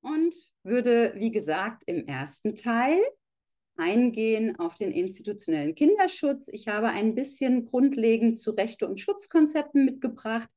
und würde, wie gesagt, im ersten Teil eingehen auf den institutionellen Kinderschutz. Ich habe ein bisschen grundlegend zu Rechte und Schutzkonzepten mitgebracht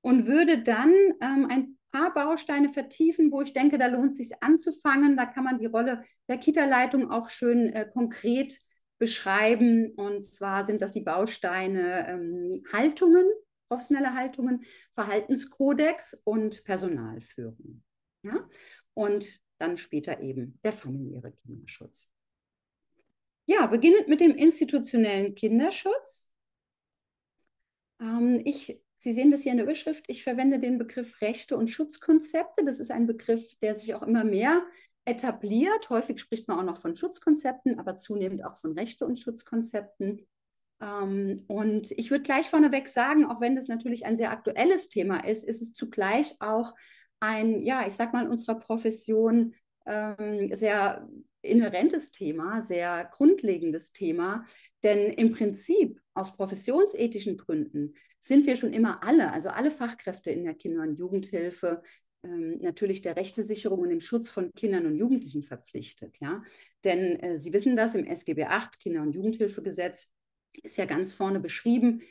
und würde dann ähm, ein paar Bausteine vertiefen, wo ich denke, da lohnt es sich anzufangen. Da kann man die Rolle der Kita-Leitung auch schön äh, konkret beschreiben. Und zwar sind das die Bausteine ähm, Haltungen, professionelle Haltungen, Verhaltenskodex und Personalführung. Ja? Und dann später eben der familiäre Kinderschutz. Ja, beginnend mit dem institutionellen Kinderschutz. Ähm, ich, Sie sehen das hier in der Überschrift. Ich verwende den Begriff Rechte und Schutzkonzepte. Das ist ein Begriff, der sich auch immer mehr etabliert. Häufig spricht man auch noch von Schutzkonzepten, aber zunehmend auch von Rechte und Schutzkonzepten. Ähm, und ich würde gleich vorneweg sagen, auch wenn das natürlich ein sehr aktuelles Thema ist, ist es zugleich auch ein, ja, ich sag mal, in unserer Profession ähm, sehr inhärentes Thema, sehr grundlegendes Thema. Denn im Prinzip aus professionsethischen Gründen sind wir schon immer alle, also alle Fachkräfte in der Kinder- und Jugendhilfe, ähm, natürlich der Rechtesicherung und dem Schutz von Kindern und Jugendlichen verpflichtet. Ja? Denn äh, Sie wissen das, im SGB VIII, Kinder- und Jugendhilfegesetz, ist ja ganz vorne beschrieben,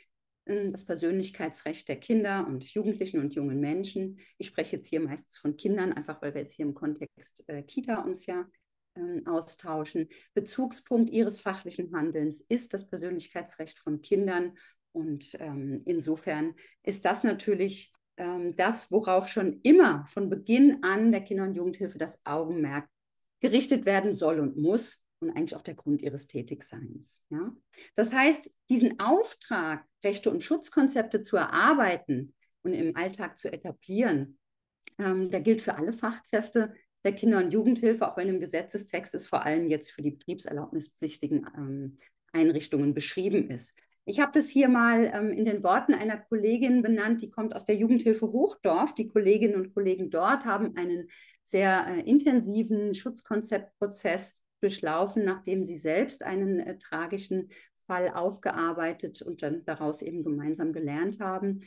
das Persönlichkeitsrecht der Kinder und Jugendlichen und jungen Menschen. Ich spreche jetzt hier meistens von Kindern, einfach weil wir jetzt hier im Kontext äh, Kita uns ja äh, austauschen. Bezugspunkt ihres fachlichen Handelns ist das Persönlichkeitsrecht von Kindern. Und ähm, insofern ist das natürlich ähm, das, worauf schon immer von Beginn an der Kinder- und Jugendhilfe das Augenmerk gerichtet werden soll und muss und eigentlich auch der Grund ihres Tätigseins. Ja? Das heißt, diesen Auftrag, Rechte und Schutzkonzepte zu erarbeiten und im Alltag zu etablieren, ähm, der gilt für alle Fachkräfte der Kinder- und Jugendhilfe, auch wenn im Gesetzestext es vor allem jetzt für die betriebserlaubnispflichtigen ähm, Einrichtungen beschrieben ist. Ich habe das hier mal ähm, in den Worten einer Kollegin benannt, die kommt aus der Jugendhilfe Hochdorf. Die Kolleginnen und Kollegen dort haben einen sehr äh, intensiven Schutzkonzeptprozess durchlaufen, nachdem sie selbst einen äh, tragischen Fall aufgearbeitet und dann daraus eben gemeinsam gelernt haben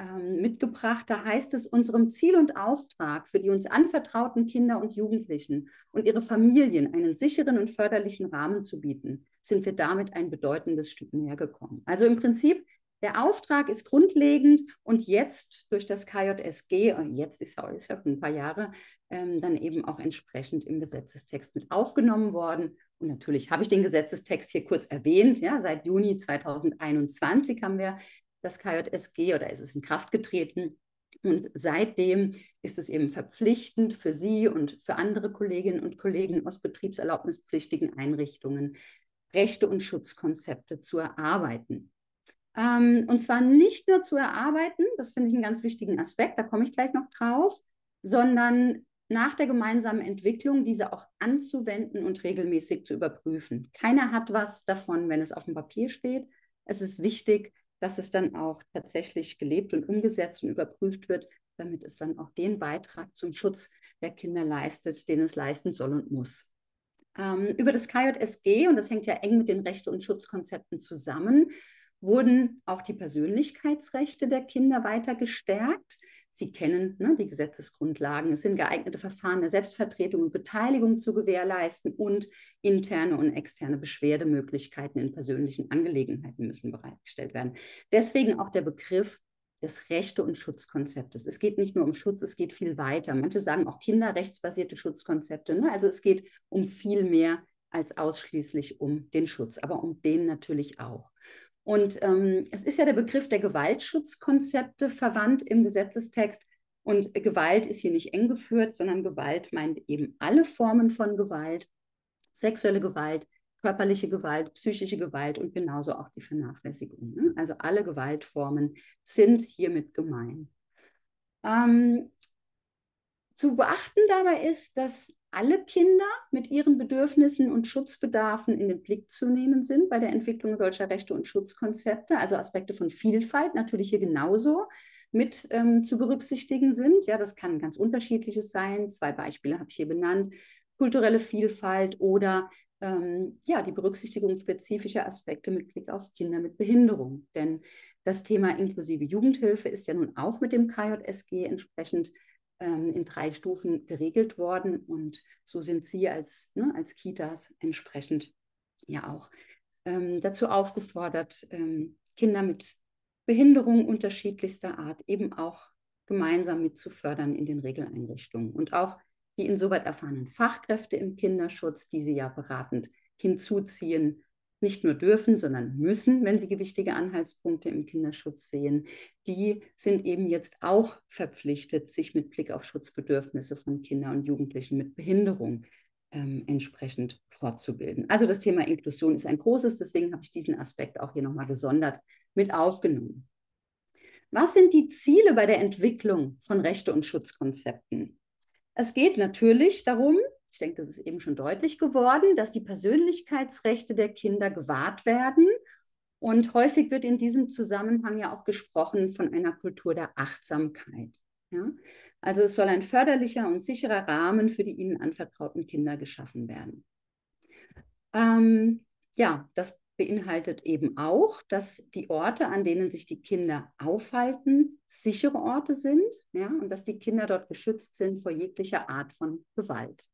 ähm, mitgebracht. Da heißt es, unserem Ziel und Auftrag für die uns anvertrauten Kinder und Jugendlichen und ihre Familien einen sicheren und förderlichen Rahmen zu bieten, sind wir damit ein bedeutendes Stück näher gekommen. Also im Prinzip, der Auftrag ist grundlegend und jetzt durch das KJSG, äh, jetzt ist ja schon ein paar Jahre, ähm, dann eben auch entsprechend im Gesetzestext mit aufgenommen worden. Und natürlich habe ich den Gesetzestext hier kurz erwähnt. Ja, seit Juni 2021 haben wir das KJSG oder ist es in Kraft getreten. Und seitdem ist es eben verpflichtend für Sie und für andere Kolleginnen und Kollegen aus betriebserlaubnispflichtigen Einrichtungen, Rechte und Schutzkonzepte zu erarbeiten. Ähm, und zwar nicht nur zu erarbeiten, das finde ich einen ganz wichtigen Aspekt, da komme ich gleich noch drauf, sondern nach der gemeinsamen Entwicklung diese auch anzuwenden und regelmäßig zu überprüfen. Keiner hat was davon, wenn es auf dem Papier steht. Es ist wichtig, dass es dann auch tatsächlich gelebt und umgesetzt und überprüft wird, damit es dann auch den Beitrag zum Schutz der Kinder leistet, den es leisten soll und muss. Ähm, über das KJSG, und das hängt ja eng mit den Rechte- und Schutzkonzepten zusammen, wurden auch die Persönlichkeitsrechte der Kinder weiter gestärkt. Sie kennen ne, die Gesetzesgrundlagen. Es sind geeignete Verfahren der Selbstvertretung und Beteiligung zu gewährleisten und interne und externe Beschwerdemöglichkeiten in persönlichen Angelegenheiten müssen bereitgestellt werden. Deswegen auch der Begriff des Rechte- und Schutzkonzeptes. Es geht nicht nur um Schutz, es geht viel weiter. Manche sagen auch kinderrechtsbasierte Schutzkonzepte. Ne? Also es geht um viel mehr als ausschließlich um den Schutz, aber um den natürlich auch. Und ähm, es ist ja der Begriff der Gewaltschutzkonzepte verwandt im Gesetzestext. Und Gewalt ist hier nicht eng geführt, sondern Gewalt meint eben alle Formen von Gewalt, sexuelle Gewalt, körperliche Gewalt, psychische Gewalt und genauso auch die Vernachlässigung. Ne? Also alle Gewaltformen sind hiermit gemein. Ähm, zu beachten dabei ist, dass alle Kinder mit ihren Bedürfnissen und Schutzbedarfen in den Blick zu nehmen sind bei der Entwicklung solcher Rechte und Schutzkonzepte, also Aspekte von Vielfalt natürlich hier genauso mit ähm, zu berücksichtigen sind. Ja, das kann ganz unterschiedliches sein. Zwei Beispiele habe ich hier benannt. Kulturelle Vielfalt oder ähm, ja, die Berücksichtigung spezifischer Aspekte mit Blick auf Kinder mit Behinderung. Denn das Thema inklusive Jugendhilfe ist ja nun auch mit dem KJSG entsprechend ähm, in drei Stufen geregelt worden. Und so sind Sie als, ne, als Kitas entsprechend ja auch ähm, dazu aufgefordert, ähm, Kinder mit Behinderung unterschiedlichster Art eben auch gemeinsam mit zu fördern in den Regeleinrichtungen. Und auch die insoweit erfahrenen Fachkräfte im Kinderschutz, die Sie ja beratend hinzuziehen, nicht nur dürfen, sondern müssen, wenn sie gewichtige Anhaltspunkte im Kinderschutz sehen, die sind eben jetzt auch verpflichtet, sich mit Blick auf Schutzbedürfnisse von Kindern und Jugendlichen mit Behinderung ähm, entsprechend fortzubilden. Also das Thema Inklusion ist ein großes, deswegen habe ich diesen Aspekt auch hier nochmal gesondert mit aufgenommen. Was sind die Ziele bei der Entwicklung von Rechte- und Schutzkonzepten? Es geht natürlich darum, ich denke, das ist eben schon deutlich geworden, dass die Persönlichkeitsrechte der Kinder gewahrt werden. Und häufig wird in diesem Zusammenhang ja auch gesprochen von einer Kultur der Achtsamkeit. Ja? Also es soll ein förderlicher und sicherer Rahmen für die ihnen anvertrauten Kinder geschaffen werden. Ähm, ja, das beinhaltet eben auch, dass die Orte, an denen sich die Kinder aufhalten, sichere Orte sind ja, und dass die Kinder dort geschützt sind vor jeglicher Art von Gewalt.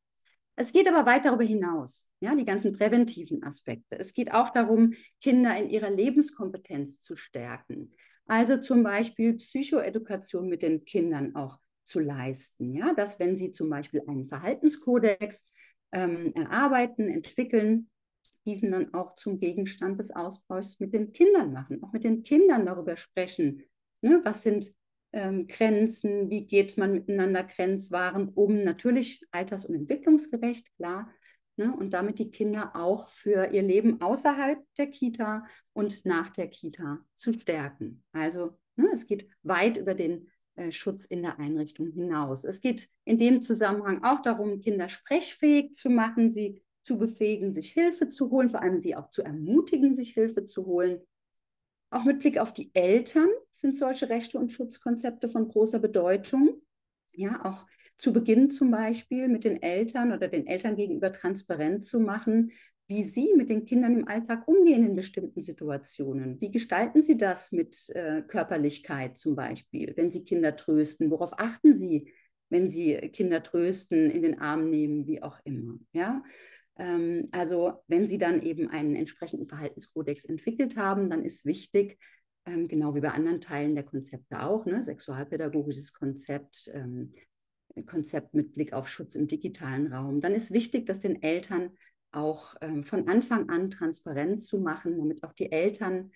Es geht aber weit darüber hinaus, ja, die ganzen präventiven Aspekte. Es geht auch darum, Kinder in ihrer Lebenskompetenz zu stärken. Also zum Beispiel Psychoedukation mit den Kindern auch zu leisten. Ja, dass wenn sie zum Beispiel einen Verhaltenskodex ähm, erarbeiten, entwickeln, diesen dann auch zum Gegenstand des Austauschs mit den Kindern machen, auch mit den Kindern darüber sprechen. Ne, was sind ähm, Grenzen, wie geht man miteinander grenzwahrend um, natürlich alters- und entwicklungsgerecht, klar. Ne? Und damit die Kinder auch für ihr Leben außerhalb der Kita und nach der Kita zu stärken. Also ne, es geht weit über den äh, Schutz in der Einrichtung hinaus. Es geht in dem Zusammenhang auch darum, Kinder sprechfähig zu machen, sie zu befähigen, sich Hilfe zu holen, vor allem sie auch zu ermutigen, sich Hilfe zu holen auch mit Blick auf die Eltern sind solche Rechte und Schutzkonzepte von großer Bedeutung. Ja, auch zu Beginn zum Beispiel mit den Eltern oder den Eltern gegenüber transparent zu machen, wie sie mit den Kindern im Alltag umgehen in bestimmten Situationen. Wie gestalten sie das mit äh, Körperlichkeit zum Beispiel, wenn sie Kinder trösten? Worauf achten sie, wenn sie Kinder trösten, in den Arm nehmen, wie auch immer? Ja, ähm, also wenn Sie dann eben einen entsprechenden Verhaltenskodex entwickelt haben, dann ist wichtig, ähm, genau wie bei anderen Teilen der Konzepte auch, ne, sexualpädagogisches Konzept, ähm, Konzept mit Blick auf Schutz im digitalen Raum, dann ist wichtig, dass den Eltern auch von Anfang an transparent zu machen, damit auch die Eltern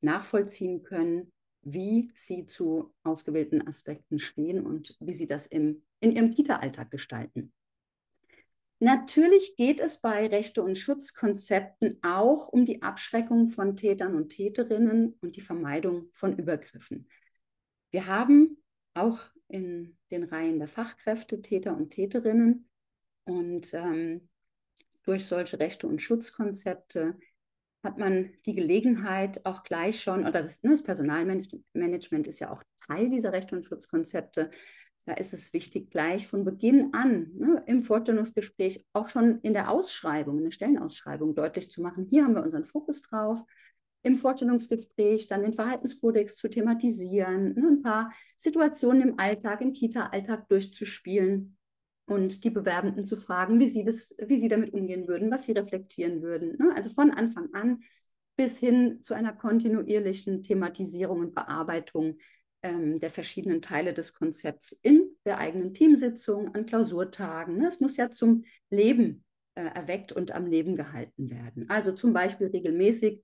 nachvollziehen können, wie sie zu ausgewählten Aspekten stehen und wie sie das im, in ihrem Kita-Alltag gestalten. Natürlich geht es bei Rechte- und Schutzkonzepten auch um die Abschreckung von Tätern und Täterinnen und die Vermeidung von Übergriffen. Wir haben auch in den Reihen der Fachkräfte Täter und Täterinnen und ähm, durch solche Rechte- und Schutzkonzepte hat man die Gelegenheit auch gleich schon, oder das, ne, das Personalmanagement ist ja auch Teil dieser Rechte- und Schutzkonzepte, da ist es wichtig, gleich von Beginn an ne, im Vorstellungsgespräch, auch schon in der Ausschreibung, in der Stellenausschreibung deutlich zu machen, hier haben wir unseren Fokus drauf, im Vorstellungsgespräch dann den Verhaltenskodex zu thematisieren, ne, ein paar Situationen im Alltag, im Kita-Alltag durchzuspielen und die Bewerbenden zu fragen, wie sie, das, wie sie damit umgehen würden, was sie reflektieren würden. Ne? Also von Anfang an bis hin zu einer kontinuierlichen Thematisierung und Bearbeitung ähm, der verschiedenen Teile des Konzepts in der eigenen Teamsitzung, an Klausurtagen. Ne? Es muss ja zum Leben äh, erweckt und am Leben gehalten werden. Also zum Beispiel regelmäßig,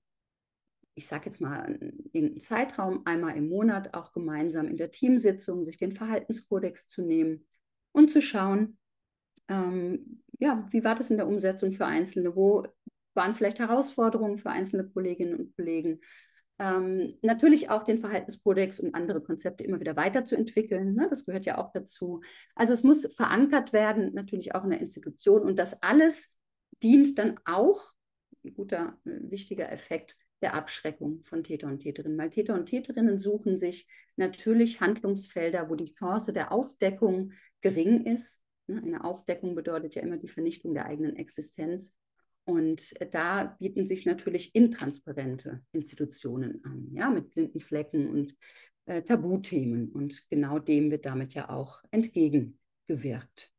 ich sage jetzt mal irgendeinen Zeitraum, einmal im Monat auch gemeinsam in der Teamsitzung sich den Verhaltenskodex zu nehmen und zu schauen, ähm, ja, wie war das in der Umsetzung für Einzelne? Wo waren vielleicht Herausforderungen für einzelne Kolleginnen und Kollegen? Ähm, natürlich auch den Verhaltenskodex und andere Konzepte immer wieder weiterzuentwickeln. Ne? Das gehört ja auch dazu. Also es muss verankert werden, natürlich auch in der Institution. Und das alles dient dann auch, ein guter, äh, wichtiger Effekt, der Abschreckung von Täter und Täterinnen. Weil Täter und Täterinnen suchen sich natürlich Handlungsfelder, wo die Chance der Aufdeckung gering ist. Ne? Eine Aufdeckung bedeutet ja immer die Vernichtung der eigenen Existenz. Und da bieten sich natürlich intransparente Institutionen an, ja, mit blinden Flecken und äh, Tabuthemen. Und genau dem wird damit ja auch entgegengewirkt.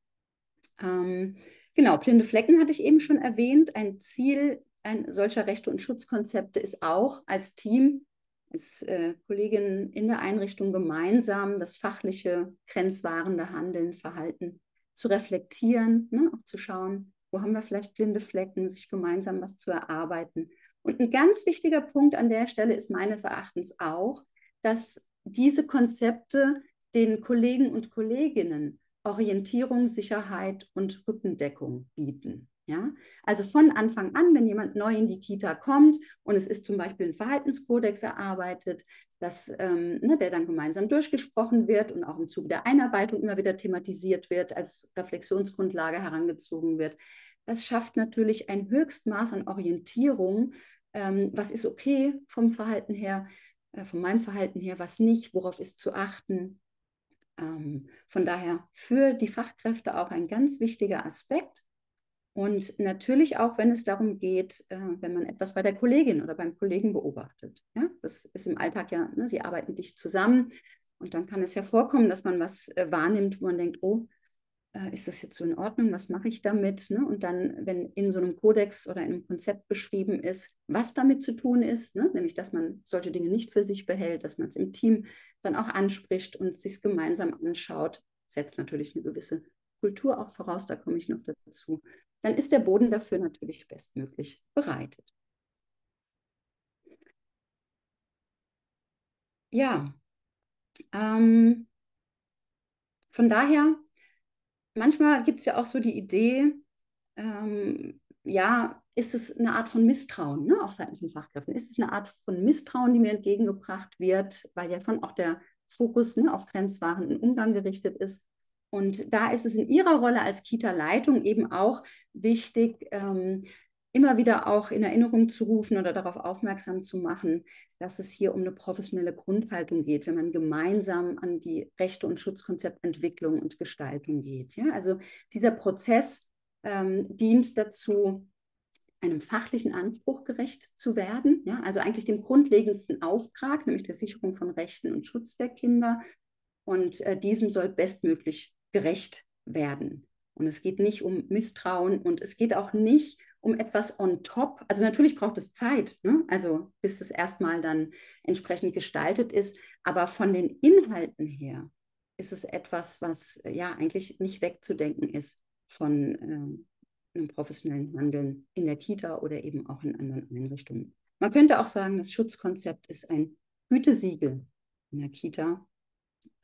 Ähm, genau, blinde Flecken hatte ich eben schon erwähnt. Ein Ziel ein solcher Rechte- und Schutzkonzepte ist auch als Team, als äh, Kolleginnen in der Einrichtung gemeinsam das fachliche, grenzwahrende Handeln, Verhalten zu reflektieren, ne, auch zu schauen, wo haben wir vielleicht blinde Flecken, sich gemeinsam was zu erarbeiten. Und ein ganz wichtiger Punkt an der Stelle ist meines Erachtens auch, dass diese Konzepte den Kollegen und Kolleginnen Orientierung, Sicherheit und Rückendeckung bieten. Ja? Also von Anfang an, wenn jemand neu in die Kita kommt und es ist zum Beispiel ein Verhaltenskodex erarbeitet, dass, ähm, ne, der dann gemeinsam durchgesprochen wird und auch im Zuge der Einarbeitung immer wieder thematisiert wird, als Reflexionsgrundlage herangezogen wird. Das schafft natürlich ein Höchstmaß an Orientierung. Ähm, was ist okay vom Verhalten her, äh, von meinem Verhalten her, was nicht, worauf ist zu achten. Ähm, von daher für die Fachkräfte auch ein ganz wichtiger Aspekt. Und natürlich auch, wenn es darum geht, äh, wenn man etwas bei der Kollegin oder beim Kollegen beobachtet. Ja? Das ist im Alltag ja, ne, sie arbeiten dicht zusammen. Und dann kann es ja vorkommen, dass man was äh, wahrnimmt, wo man denkt, oh, äh, ist das jetzt so in Ordnung? Was mache ich damit? Ne? Und dann, wenn in so einem Kodex oder in einem Konzept beschrieben ist, was damit zu tun ist, ne? nämlich dass man solche Dinge nicht für sich behält, dass man es im Team dann auch anspricht und sich gemeinsam anschaut, setzt natürlich eine gewisse Kultur auch voraus, da komme ich noch dazu, dann ist der Boden dafür natürlich bestmöglich bereitet. Ja, ähm, von daher, manchmal gibt es ja auch so die Idee, ähm, ja, ist es eine Art von Misstrauen ne, auf Seiten von Fachkräften? Ist es eine Art von Misstrauen, die mir entgegengebracht wird, weil ja schon auch der Fokus ne, auf grenzwahrenden Umgang gerichtet ist? Und da ist es in Ihrer Rolle als Kita-Leitung eben auch wichtig, ähm, immer wieder auch in Erinnerung zu rufen oder darauf aufmerksam zu machen, dass es hier um eine professionelle Grundhaltung geht, wenn man gemeinsam an die Rechte- und Schutzkonzeptentwicklung und Gestaltung geht. Ja? Also dieser Prozess ähm, dient dazu, einem fachlichen Anspruch gerecht zu werden, ja? also eigentlich dem grundlegendsten Auftrag, nämlich der Sicherung von Rechten und Schutz der Kinder. Und äh, diesem soll bestmöglich gerecht werden. Und es geht nicht um Misstrauen und es geht auch nicht um etwas on top. Also natürlich braucht es Zeit, ne? also bis es erstmal dann entsprechend gestaltet ist. Aber von den Inhalten her ist es etwas, was äh, ja eigentlich nicht wegzudenken ist von äh, einem professionellen Handeln in der Kita oder eben auch in anderen Einrichtungen. Man könnte auch sagen, das Schutzkonzept ist ein Gütesiegel in der Kita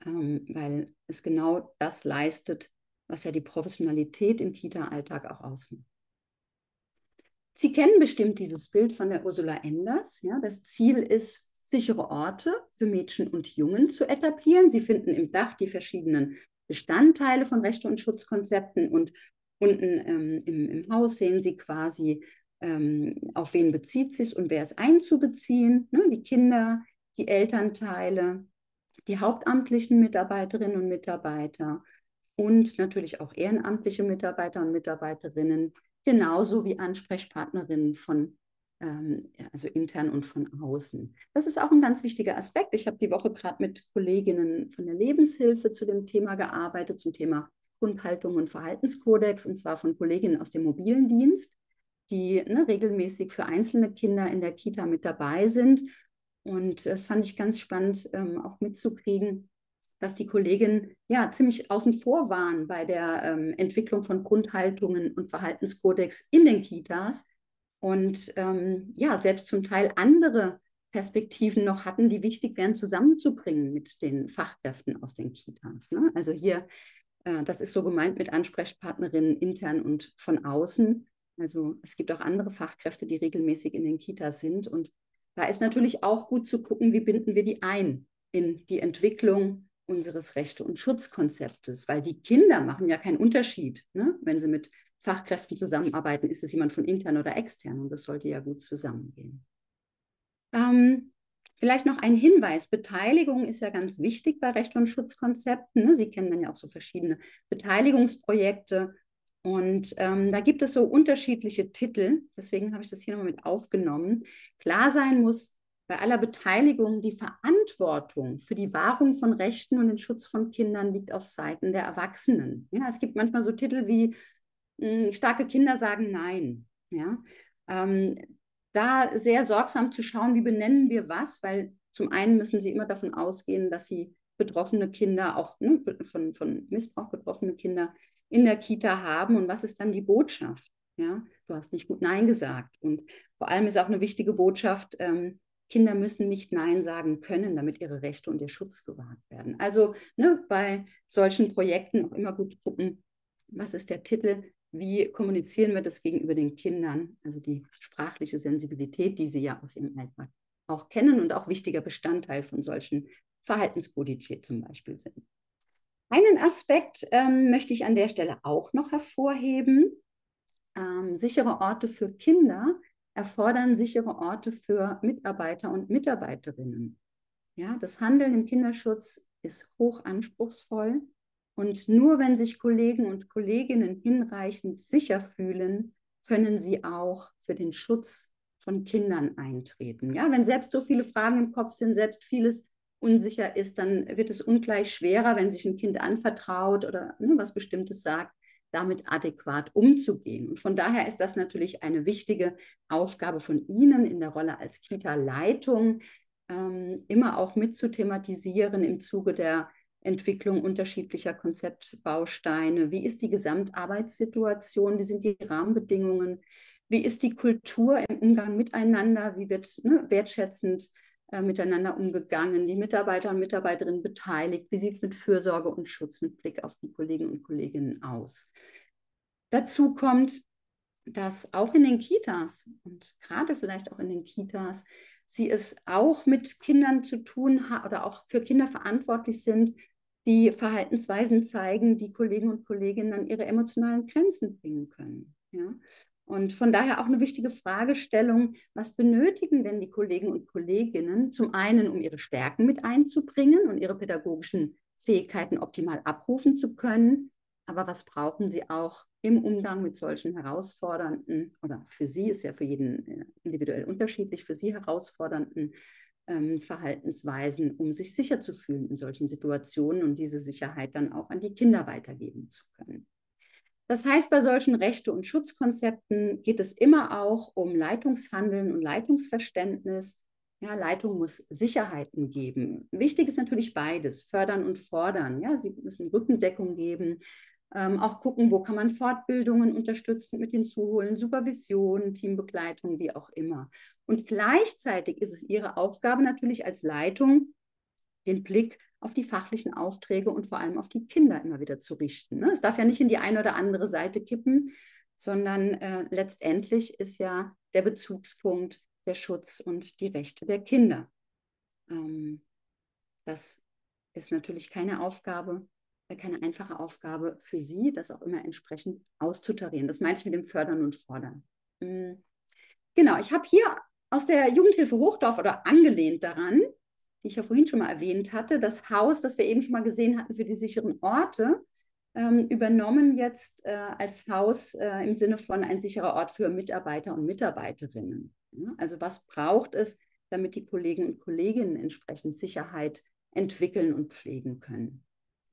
ähm, weil es genau das leistet, was ja die Professionalität im Kita-Alltag auch ausmacht. Sie kennen bestimmt dieses Bild von der Ursula Enders. Ja? Das Ziel ist, sichere Orte für Mädchen und Jungen zu etablieren. Sie finden im Dach die verschiedenen Bestandteile von Rechte- und Schutzkonzepten und unten ähm, im, im, Haus sehen Sie quasi, ähm, auf wen bezieht sich und wer ist einzubeziehen. Ne? Die Kinder, die Elternteile, die hauptamtlichen Mitarbeiterinnen und Mitarbeiter und natürlich auch ehrenamtliche Mitarbeiter und Mitarbeiterinnen, genauso wie Ansprechpartnerinnen von ähm, also intern und von außen. Das ist auch ein ganz wichtiger Aspekt. Ich habe die Woche gerade mit Kolleginnen von der Lebenshilfe zu dem Thema gearbeitet, zum Thema Grundhaltung und Verhaltenskodex, und zwar von Kolleginnen aus dem mobilen Dienst, die ne, regelmäßig für einzelne Kinder in der Kita mit dabei sind und das fand ich ganz spannend, ähm, auch mitzukriegen, dass die Kolleginnen ja ziemlich außen vor waren bei der ähm, Entwicklung von Grundhaltungen und Verhaltenskodex in den Kitas und ähm, ja, selbst zum Teil andere Perspektiven noch hatten, die wichtig wären, zusammenzubringen mit den Fachkräften aus den Kitas. Ne? Also hier, äh, das ist so gemeint mit Ansprechpartnerinnen intern und von außen. Also es gibt auch andere Fachkräfte, die regelmäßig in den Kitas sind und da ist natürlich auch gut zu gucken, wie binden wir die ein in die Entwicklung unseres Rechte- und Schutzkonzeptes, weil die Kinder machen ja keinen Unterschied, ne? wenn sie mit Fachkräften zusammenarbeiten, ist es jemand von intern oder extern und das sollte ja gut zusammengehen. Ähm, vielleicht noch ein Hinweis, Beteiligung ist ja ganz wichtig bei Rechte- und Schutzkonzepten. Ne? Sie kennen dann ja auch so verschiedene Beteiligungsprojekte und ähm, da gibt es so unterschiedliche Titel, deswegen habe ich das hier nochmal mit aufgenommen. Klar sein muss, bei aller Beteiligung, die Verantwortung für die Wahrung von Rechten und den Schutz von Kindern liegt auf Seiten der Erwachsenen. Ja, es gibt manchmal so Titel wie hm, Starke Kinder sagen Nein. Ja, ähm, da sehr sorgsam zu schauen, wie benennen wir was, weil zum einen müssen sie immer davon ausgehen, dass sie betroffene Kinder, auch ne, von, von Missbrauch betroffene Kinder in der Kita haben und was ist dann die Botschaft? Ja, du hast nicht gut Nein gesagt. Und vor allem ist auch eine wichtige Botschaft, ähm, Kinder müssen nicht Nein sagen können, damit ihre Rechte und ihr Schutz gewahrt werden. Also ne, bei solchen Projekten auch immer gut gucken, was ist der Titel, wie kommunizieren wir das gegenüber den Kindern, also die sprachliche Sensibilität, die sie ja aus ihrem Alltag auch kennen und auch wichtiger Bestandteil von solchen Verhaltenskodizien zum Beispiel sind. Einen Aspekt ähm, möchte ich an der Stelle auch noch hervorheben. Ähm, sichere Orte für Kinder erfordern sichere Orte für Mitarbeiter und Mitarbeiterinnen. Ja, das Handeln im Kinderschutz ist hoch anspruchsvoll und nur wenn sich Kollegen und Kolleginnen hinreichend sicher fühlen, können sie auch für den Schutz von Kindern eintreten. Ja, wenn selbst so viele Fragen im Kopf sind, selbst vieles unsicher ist, dann wird es ungleich schwerer, wenn sich ein Kind anvertraut oder ne, was Bestimmtes sagt, damit adäquat umzugehen. Und von daher ist das natürlich eine wichtige Aufgabe von Ihnen in der Rolle als Kita-Leitung, ähm, immer auch mit zu thematisieren im Zuge der Entwicklung unterschiedlicher Konzeptbausteine. Wie ist die Gesamtarbeitssituation? Wie sind die Rahmenbedingungen? Wie ist die Kultur im Umgang miteinander? Wie wird ne, wertschätzend äh, miteinander umgegangen? Die Mitarbeiter und Mitarbeiterinnen beteiligt? Wie sieht es mit Fürsorge und Schutz mit Blick auf die Kollegen und Kolleginnen aus? Dazu kommt, dass auch in den Kitas und gerade vielleicht auch in den Kitas sie es auch mit Kindern zu tun haben oder auch für Kinder verantwortlich sind, die Verhaltensweisen zeigen, die Kollegen und Kolleginnen an ihre emotionalen Grenzen bringen können. Ja? Und von daher auch eine wichtige Fragestellung, was benötigen denn die Kollegen und Kolleginnen zum einen, um ihre Stärken mit einzubringen und ihre pädagogischen Fähigkeiten optimal abrufen zu können, aber was brauchen sie auch im Umgang mit solchen herausfordernden, oder für sie ist ja für jeden äh, individuell unterschiedlich, für sie herausfordernden ähm, Verhaltensweisen, um sich sicher zu fühlen in solchen Situationen und diese Sicherheit dann auch an die Kinder weitergeben zu können. Das heißt, bei solchen Rechte- und Schutzkonzepten geht es immer auch um Leitungshandeln und Leitungsverständnis. Ja, Leitung muss Sicherheiten geben. Wichtig ist natürlich beides, fördern und fordern. Ja, sie müssen Rückendeckung geben, ähm, auch gucken, wo kann man Fortbildungen unterstützend mit hinzuholen, Supervision, Teambegleitung, wie auch immer. Und gleichzeitig ist es Ihre Aufgabe natürlich als Leitung, den Blick auf die fachlichen Aufträge und vor allem auf die Kinder immer wieder zu richten. Ne? Es darf ja nicht in die eine oder andere Seite kippen, sondern äh, letztendlich ist ja der Bezugspunkt der Schutz und die Rechte der Kinder. Ähm, das ist natürlich keine Aufgabe, äh, keine einfache Aufgabe für Sie, das auch immer entsprechend auszutarieren. Das meine ich mit dem Fördern und Fordern. Mhm. Genau, ich habe hier aus der Jugendhilfe Hochdorf oder angelehnt daran die ich ja vorhin schon mal erwähnt hatte, das Haus, das wir eben schon mal gesehen hatten für die sicheren Orte, ähm, übernommen jetzt äh, als Haus äh, im Sinne von ein sicherer Ort für Mitarbeiter und Mitarbeiterinnen. Ja, also was braucht es, damit die Kollegen und Kolleginnen entsprechend Sicherheit entwickeln und pflegen können.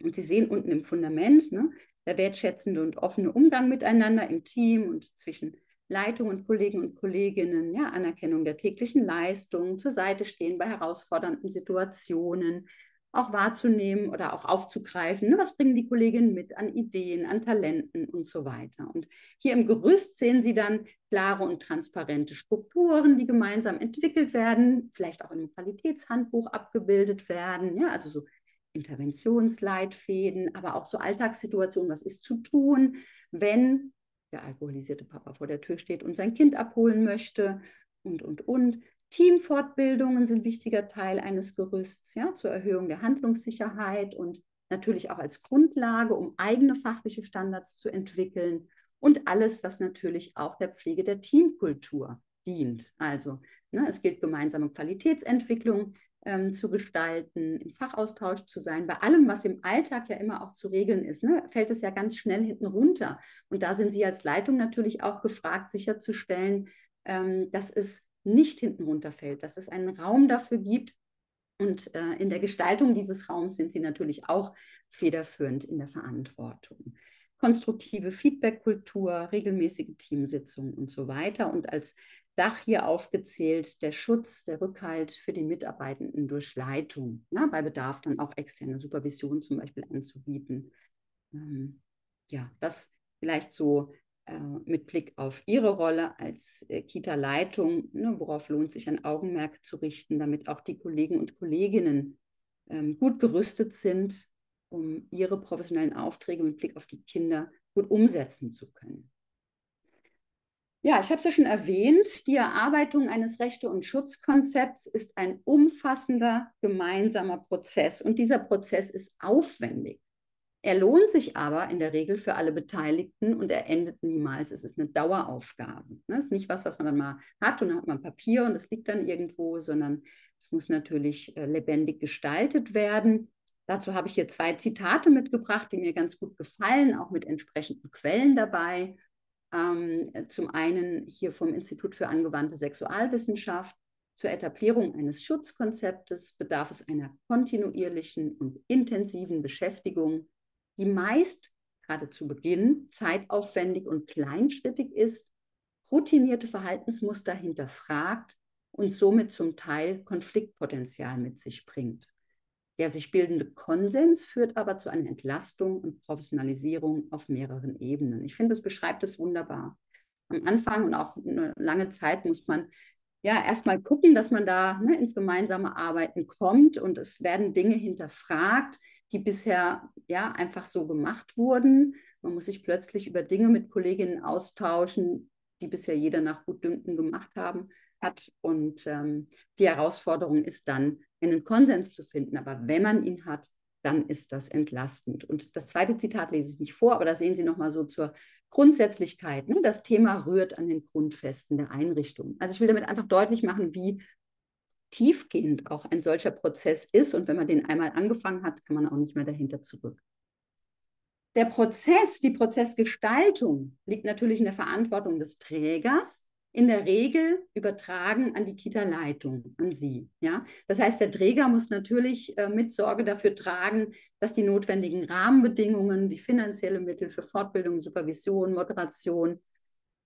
Und Sie sehen unten im Fundament ne, der wertschätzende und offene Umgang miteinander im Team und zwischen Leitung und Kollegen und Kolleginnen, ja, Anerkennung der täglichen Leistungen, zur Seite stehen bei herausfordernden Situationen, auch wahrzunehmen oder auch aufzugreifen. Ne, was bringen die Kolleginnen mit an Ideen, an Talenten und so weiter. Und hier im Gerüst sehen Sie dann klare und transparente Strukturen, die gemeinsam entwickelt werden, vielleicht auch in einem Qualitätshandbuch abgebildet werden, ja, also so Interventionsleitfäden, aber auch so Alltagssituationen, was ist zu tun, wenn der alkoholisierte Papa vor der Tür steht und sein Kind abholen möchte und, und, und. Teamfortbildungen sind wichtiger Teil eines Gerüsts ja, zur Erhöhung der Handlungssicherheit und natürlich auch als Grundlage, um eigene fachliche Standards zu entwickeln und alles, was natürlich auch der Pflege der Teamkultur dient. Also ne, es gilt gemeinsame Qualitätsentwicklung, ähm, zu gestalten, im Fachaustausch zu sein. Bei allem, was im Alltag ja immer auch zu regeln ist, ne, fällt es ja ganz schnell hinten runter. Und da sind Sie als Leitung natürlich auch gefragt, sicherzustellen, ähm, dass es nicht hinten runterfällt, dass es einen Raum dafür gibt. Und äh, in der Gestaltung dieses Raums sind sie natürlich auch federführend in der Verantwortung. Konstruktive Feedback-Kultur, regelmäßige Teamsitzungen und so weiter. Und als Dach hier aufgezählt der Schutz, der Rückhalt für die Mitarbeitenden durch Leitung. Ja, bei Bedarf dann auch externe Supervision zum Beispiel anzubieten. Ähm, ja, das vielleicht so äh, mit Blick auf Ihre Rolle als äh, Kita-Leitung, ne, worauf lohnt sich ein Augenmerk zu richten, damit auch die Kollegen und Kolleginnen ähm, gut gerüstet sind, um ihre professionellen Aufträge mit Blick auf die Kinder gut umsetzen zu können. Ja, ich habe es ja schon erwähnt, die Erarbeitung eines Rechte- und Schutzkonzepts ist ein umfassender gemeinsamer Prozess und dieser Prozess ist aufwendig. Er lohnt sich aber in der Regel für alle Beteiligten und er endet niemals. Es ist eine Daueraufgabe. Es ist nicht was, was man dann mal hat und dann hat man Papier und es liegt dann irgendwo, sondern es muss natürlich äh, lebendig gestaltet werden. Dazu habe ich hier zwei Zitate mitgebracht, die mir ganz gut gefallen, auch mit entsprechenden Quellen dabei. Ähm, zum einen hier vom Institut für angewandte Sexualwissenschaft. Zur Etablierung eines Schutzkonzeptes bedarf es einer kontinuierlichen und intensiven Beschäftigung, die meist gerade zu Beginn zeitaufwendig und kleinschrittig ist, routinierte Verhaltensmuster hinterfragt und somit zum Teil Konfliktpotenzial mit sich bringt. Der sich bildende Konsens führt aber zu einer Entlastung und Professionalisierung auf mehreren Ebenen. Ich finde, das beschreibt es wunderbar. Am Anfang und auch eine lange Zeit muss man ja erstmal gucken, dass man da ne, ins gemeinsame Arbeiten kommt und es werden Dinge hinterfragt, die bisher ja einfach so gemacht wurden. Man muss sich plötzlich über Dinge mit Kolleginnen austauschen, die bisher jeder nach Gutdünken gemacht haben hat. Und ähm, die Herausforderung ist dann, einen Konsens zu finden. Aber wenn man ihn hat, dann ist das entlastend. Und das zweite Zitat lese ich nicht vor, aber da sehen Sie nochmal so zur Grundsätzlichkeit. Ne? Das Thema rührt an den Grundfesten der Einrichtung. Also ich will damit einfach deutlich machen, wie tiefgehend auch ein solcher Prozess ist. Und wenn man den einmal angefangen hat, kann man auch nicht mehr dahinter zurück. Der Prozess, die Prozessgestaltung liegt natürlich in der Verantwortung des Trägers, in der Regel übertragen an die Kita-Leitung, an Sie. Ja? Das heißt, der Träger muss natürlich äh, mit Sorge dafür tragen, dass die notwendigen Rahmenbedingungen wie finanzielle Mittel für Fortbildung, Supervision, Moderation,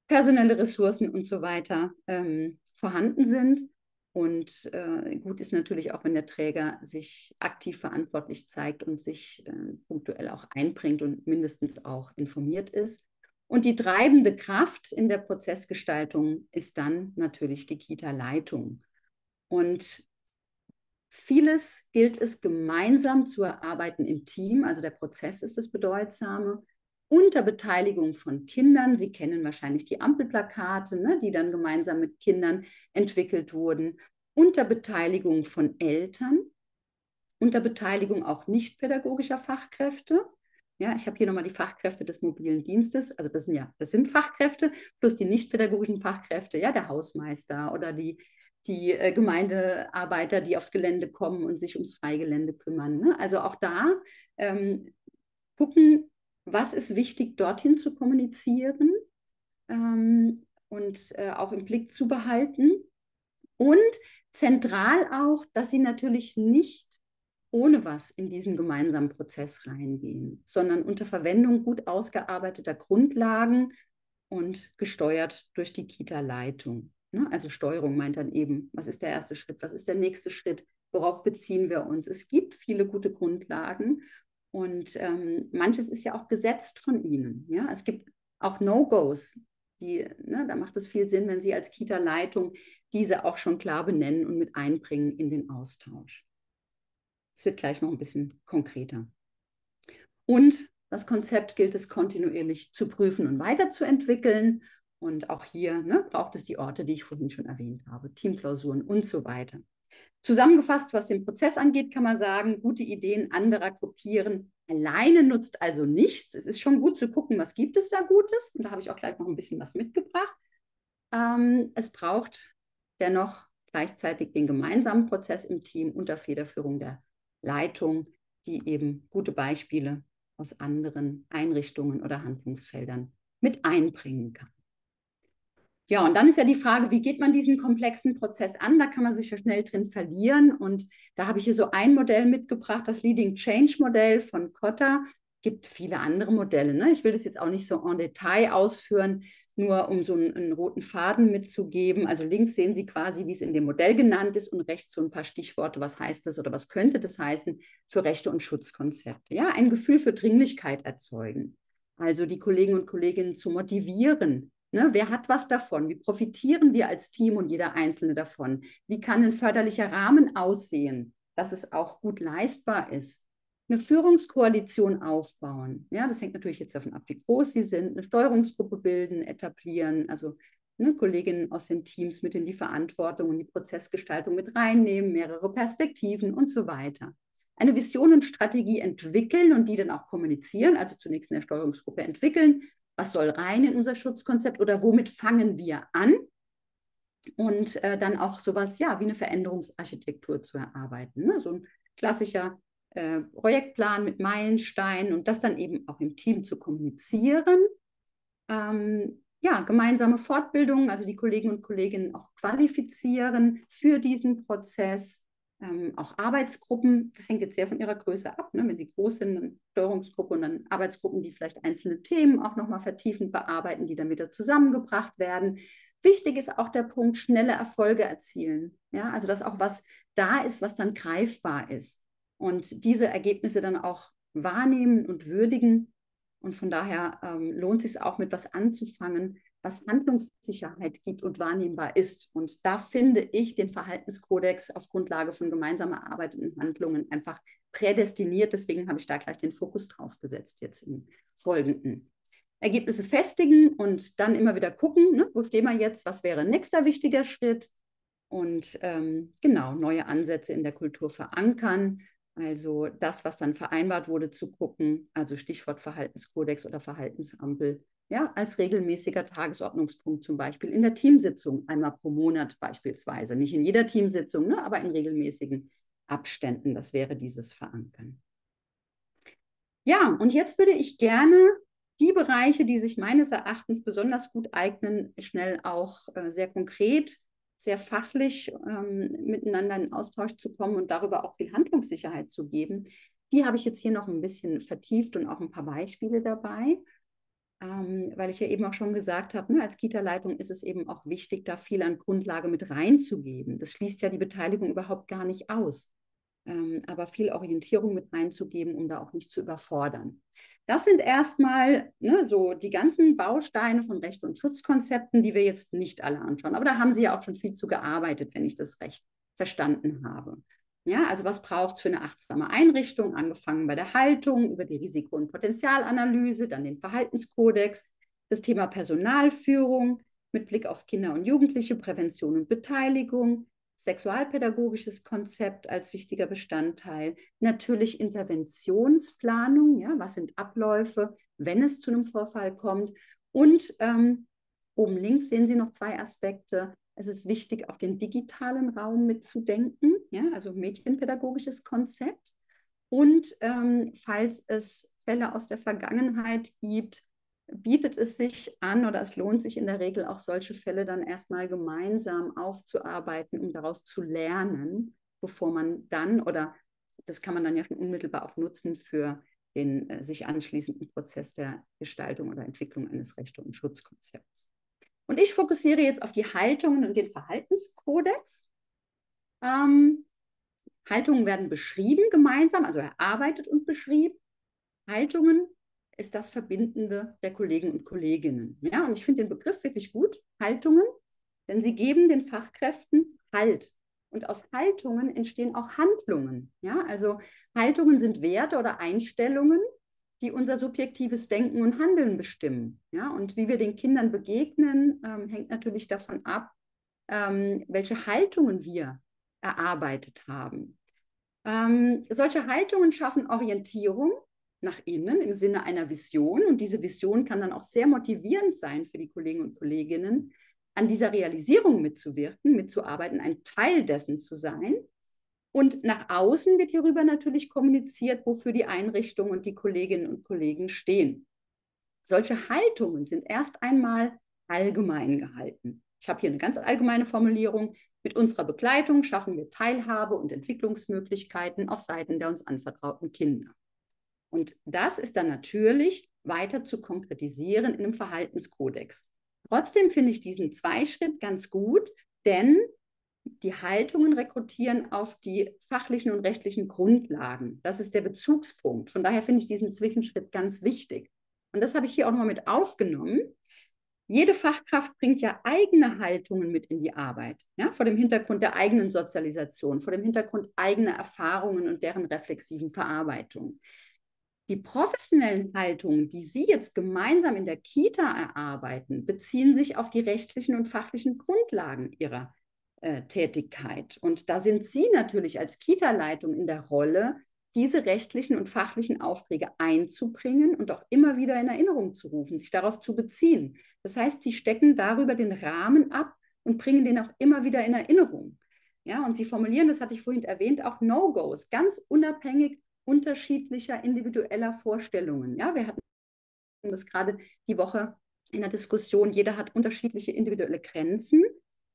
personelle Ressourcen und so weiter ähm, vorhanden sind. Und äh, gut ist natürlich auch, wenn der Träger sich aktiv verantwortlich zeigt und sich äh, punktuell auch einbringt und mindestens auch informiert ist. Und die treibende Kraft in der Prozessgestaltung ist dann natürlich die Kita-Leitung. Und vieles gilt es gemeinsam zu erarbeiten im Team. Also der Prozess ist das Bedeutsame. Unter Beteiligung von Kindern. Sie kennen wahrscheinlich die Ampelplakate, ne, die dann gemeinsam mit Kindern entwickelt wurden. Unter Beteiligung von Eltern. Unter Beteiligung auch nicht pädagogischer Fachkräfte. Ja, ich habe hier nochmal die Fachkräfte des mobilen Dienstes. Also das sind ja, das sind Fachkräfte plus die nicht-pädagogischen Fachkräfte, ja, der Hausmeister oder die, die äh, Gemeindearbeiter, die aufs Gelände kommen und sich ums Freigelände kümmern. Ne? Also auch da ähm, gucken, was ist wichtig, dorthin zu kommunizieren ähm, und äh, auch im Blick zu behalten. Und zentral auch, dass sie natürlich nicht ohne was in diesen gemeinsamen Prozess reingehen, sondern unter Verwendung gut ausgearbeiteter Grundlagen und gesteuert durch die Kita-Leitung. Ne? Also Steuerung meint dann eben, was ist der erste Schritt, was ist der nächste Schritt, worauf beziehen wir uns. Es gibt viele gute Grundlagen und ähm, manches ist ja auch gesetzt von ihnen. Ja? Es gibt auch No-Gos. Ne, da macht es viel Sinn, wenn Sie als Kita-Leitung diese auch schon klar benennen und mit einbringen in den Austausch. Es wird gleich noch ein bisschen konkreter. Und das Konzept gilt es kontinuierlich zu prüfen und weiterzuentwickeln. Und auch hier ne, braucht es die Orte, die ich vorhin schon erwähnt habe, Teamklausuren und so weiter. Zusammengefasst, was den Prozess angeht, kann man sagen, gute Ideen anderer kopieren alleine nutzt also nichts. Es ist schon gut zu gucken, was gibt es da Gutes. Und da habe ich auch gleich noch ein bisschen was mitgebracht. Ähm, es braucht dennoch gleichzeitig den gemeinsamen Prozess im Team unter Federführung der Leitung, die eben gute Beispiele aus anderen Einrichtungen oder Handlungsfeldern mit einbringen kann. Ja, und dann ist ja die Frage, wie geht man diesen komplexen Prozess an? Da kann man sich ja schnell drin verlieren. Und da habe ich hier so ein Modell mitgebracht, das Leading Change Modell von Kotter. Gibt viele andere Modelle. Ne? Ich will das jetzt auch nicht so en Detail ausführen, nur um so einen, einen, roten Faden mitzugeben. Also links sehen Sie quasi, wie es in dem Modell genannt ist und rechts so ein paar Stichworte, was heißt das oder was könnte das heißen für Rechte und Schutzkonzepte. Ja, ein Gefühl für Dringlichkeit erzeugen. Also die Kollegen und Kolleginnen zu motivieren, Ne, wer hat was davon? Wie profitieren wir als Team und jeder Einzelne davon? Wie kann ein förderlicher Rahmen aussehen, dass es auch gut leistbar ist? Eine Führungskoalition aufbauen. Ja, das hängt natürlich jetzt davon ab, wie groß sie sind. Eine Steuerungsgruppe bilden, etablieren, also ne, Kolleginnen aus den Teams mit in die Verantwortung und die Prozessgestaltung mit reinnehmen, mehrere Perspektiven und so weiter. Eine Vision und Strategie entwickeln und die dann auch kommunizieren, also zunächst in der Steuerungsgruppe entwickeln, was soll rein in unser Schutzkonzept oder womit fangen wir an? Und äh, dann auch sowas, ja, wie eine Veränderungsarchitektur zu erarbeiten. Ne? So ein klassischer äh, Projektplan mit Meilensteinen und das dann eben auch im Team zu kommunizieren. Ähm, ja, gemeinsame Fortbildungen, also die Kolleginnen und Kollegen auch qualifizieren für diesen Prozess ähm, auch Arbeitsgruppen, das hängt jetzt sehr von ihrer Größe ab. Ne? Wenn sie groß sind, dann Steuerungsgruppe und dann Arbeitsgruppen, die vielleicht einzelne Themen auch nochmal vertiefend bearbeiten, die dann wieder zusammengebracht werden. Wichtig ist auch der Punkt, schnelle Erfolge erzielen. Ja? Also, dass auch was da ist, was dann greifbar ist. Und diese Ergebnisse dann auch wahrnehmen und würdigen. Und von daher ähm, lohnt es sich auch mit was anzufangen, was Handlungssicherheit gibt und wahrnehmbar ist. Und da finde ich den Verhaltenskodex auf Grundlage von gemeinsam erarbeiteten Handlungen einfach prädestiniert. Deswegen habe ich da gleich den Fokus drauf gesetzt jetzt im Folgenden. Ergebnisse festigen und dann immer wieder gucken, ne, wo stehen wir jetzt, was wäre nächster wichtiger Schritt und ähm, genau neue Ansätze in der Kultur verankern. Also das, was dann vereinbart wurde, zu gucken, also Stichwort Verhaltenskodex oder Verhaltensampel, ja, als regelmäßiger Tagesordnungspunkt zum Beispiel in der Teamsitzung, einmal pro Monat beispielsweise. Nicht in jeder Teamsitzung, ne, aber in regelmäßigen Abständen. Das wäre dieses Verankern. Ja, und jetzt würde ich gerne die Bereiche, die sich meines Erachtens besonders gut eignen, schnell auch äh, sehr konkret, sehr fachlich ähm, miteinander in Austausch zu kommen und darüber auch viel Handlungssicherheit zu geben. Die habe ich jetzt hier noch ein bisschen vertieft und auch ein paar Beispiele dabei ähm, weil ich ja eben auch schon gesagt habe, ne, als Kita-Leitung ist es eben auch wichtig, da viel an Grundlage mit reinzugeben. Das schließt ja die Beteiligung überhaupt gar nicht aus, ähm, aber viel Orientierung mit reinzugeben, um da auch nicht zu überfordern. Das sind erstmal ne, so die ganzen Bausteine von Recht- und Schutzkonzepten, die wir jetzt nicht alle anschauen. Aber da haben Sie ja auch schon viel zu gearbeitet, wenn ich das recht verstanden habe. Ja, also was braucht es für eine achtsame Einrichtung, angefangen bei der Haltung, über die Risiko- und Potenzialanalyse, dann den Verhaltenskodex, das Thema Personalführung mit Blick auf Kinder und Jugendliche, Prävention und Beteiligung, sexualpädagogisches Konzept als wichtiger Bestandteil, natürlich Interventionsplanung, ja, was sind Abläufe, wenn es zu einem Vorfall kommt? Und ähm, oben links sehen Sie noch zwei Aspekte, es ist wichtig, auch den digitalen Raum mitzudenken, ja, also medienpädagogisches Konzept. Und ähm, falls es Fälle aus der Vergangenheit gibt, bietet es sich an oder es lohnt sich in der Regel auch solche Fälle dann erstmal gemeinsam aufzuarbeiten, um daraus zu lernen, bevor man dann oder das kann man dann ja schon unmittelbar auch nutzen für den äh, sich anschließenden Prozess der Gestaltung oder Entwicklung eines Rechte- und Schutzkonzepts. Und ich fokussiere jetzt auf die Haltungen und den Verhaltenskodex. Ähm, Haltungen werden beschrieben gemeinsam, also erarbeitet und beschrieben. Haltungen ist das Verbindende der Kollegen und Kolleginnen. Ja, und ich finde den Begriff wirklich gut, Haltungen, denn sie geben den Fachkräften Halt. Und aus Haltungen entstehen auch Handlungen. Ja, also Haltungen sind Werte oder Einstellungen, die unser subjektives Denken und Handeln bestimmen. Ja? Und wie wir den Kindern begegnen, ähm, hängt natürlich davon ab, ähm, welche Haltungen wir erarbeitet haben. Ähm, solche Haltungen schaffen Orientierung nach innen im Sinne einer Vision. Und diese Vision kann dann auch sehr motivierend sein für die Kollegen und Kolleginnen, an dieser Realisierung mitzuwirken, mitzuarbeiten, ein Teil dessen zu sein. Und nach außen wird hierüber natürlich kommuniziert, wofür die Einrichtung und die Kolleginnen und Kollegen stehen. Solche Haltungen sind erst einmal allgemein gehalten. Ich habe hier eine ganz allgemeine Formulierung. Mit unserer Begleitung schaffen wir Teilhabe und Entwicklungsmöglichkeiten auf Seiten der uns anvertrauten Kinder. Und das ist dann natürlich weiter zu konkretisieren in einem Verhaltenskodex. Trotzdem finde ich diesen Zweischritt ganz gut, denn die Haltungen rekrutieren auf die fachlichen und rechtlichen Grundlagen. Das ist der Bezugspunkt. Von daher finde ich diesen Zwischenschritt ganz wichtig. Und das habe ich hier auch nochmal mit aufgenommen. Jede Fachkraft bringt ja eigene Haltungen mit in die Arbeit, ja, vor dem Hintergrund der eigenen Sozialisation, vor dem Hintergrund eigener Erfahrungen und deren reflexiven Verarbeitung. Die professionellen Haltungen, die Sie jetzt gemeinsam in der Kita erarbeiten, beziehen sich auf die rechtlichen und fachlichen Grundlagen Ihrer äh, Tätigkeit. Und da sind Sie natürlich als Kita-Leitung in der Rolle, diese rechtlichen und fachlichen Aufträge einzubringen und auch immer wieder in Erinnerung zu rufen, sich darauf zu beziehen. Das heißt, Sie stecken darüber den Rahmen ab und bringen den auch immer wieder in Erinnerung. Ja, und Sie formulieren, das hatte ich vorhin erwähnt, auch No-Gos, ganz unabhängig unterschiedlicher individueller Vorstellungen. Ja, wir hatten das gerade die Woche in der Diskussion, jeder hat unterschiedliche individuelle Grenzen.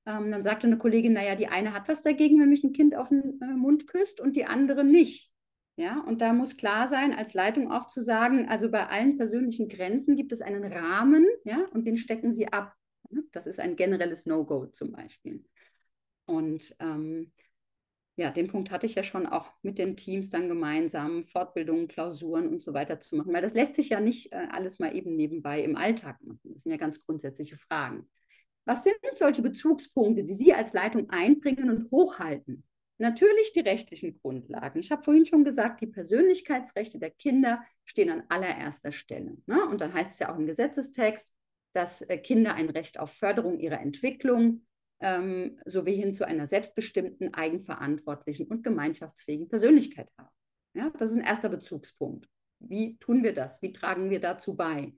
Ähm, dann sagte eine Kollegin, naja, die eine hat was dagegen, wenn mich ein Kind auf den äh, Mund küsst und die andere nicht. Ja, und da muss klar sein, als Leitung auch zu sagen, also bei allen persönlichen Grenzen gibt es einen Rahmen, ja, und den stecken Sie ab. Das ist ein generelles No-Go zum Beispiel. Und ähm, ja, den Punkt hatte ich ja schon auch mit den Teams dann gemeinsam, Fortbildungen, Klausuren und so weiter zu machen, weil das lässt sich ja nicht äh, alles mal eben nebenbei im Alltag machen. Das sind ja ganz grundsätzliche Fragen. Was sind solche Bezugspunkte, die Sie als Leitung einbringen und hochhalten? Natürlich die rechtlichen Grundlagen. Ich habe vorhin schon gesagt, die Persönlichkeitsrechte der Kinder stehen an allererster Stelle. Ne? Und dann heißt es ja auch im Gesetzestext, dass äh, Kinder ein Recht auf Förderung ihrer Entwicklung ähm, sowie hin zu einer selbstbestimmten, eigenverantwortlichen und gemeinschaftsfähigen Persönlichkeit haben. Ja, das ist ein erster Bezugspunkt. Wie tun wir das? Wie tragen wir dazu bei?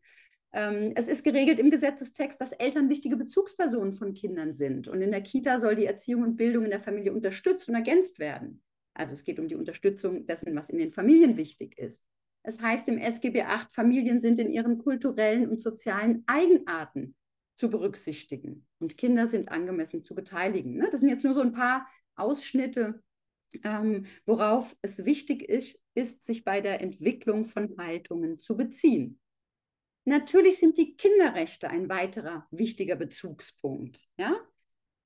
Ähm, es ist geregelt im Gesetzestext, dass Eltern wichtige Bezugspersonen von Kindern sind. Und in der Kita soll die Erziehung und Bildung in der Familie unterstützt und ergänzt werden. Also es geht um die Unterstützung dessen, was in den Familien wichtig ist. Es heißt im SGB VIII, Familien sind in ihren kulturellen und sozialen Eigenarten zu berücksichtigen und Kinder sind angemessen zu beteiligen. Ne? Das sind jetzt nur so ein paar Ausschnitte, ähm, worauf es wichtig ist, ist, sich bei der Entwicklung von Haltungen zu beziehen. Natürlich sind die Kinderrechte ein weiterer wichtiger Bezugspunkt. Ja?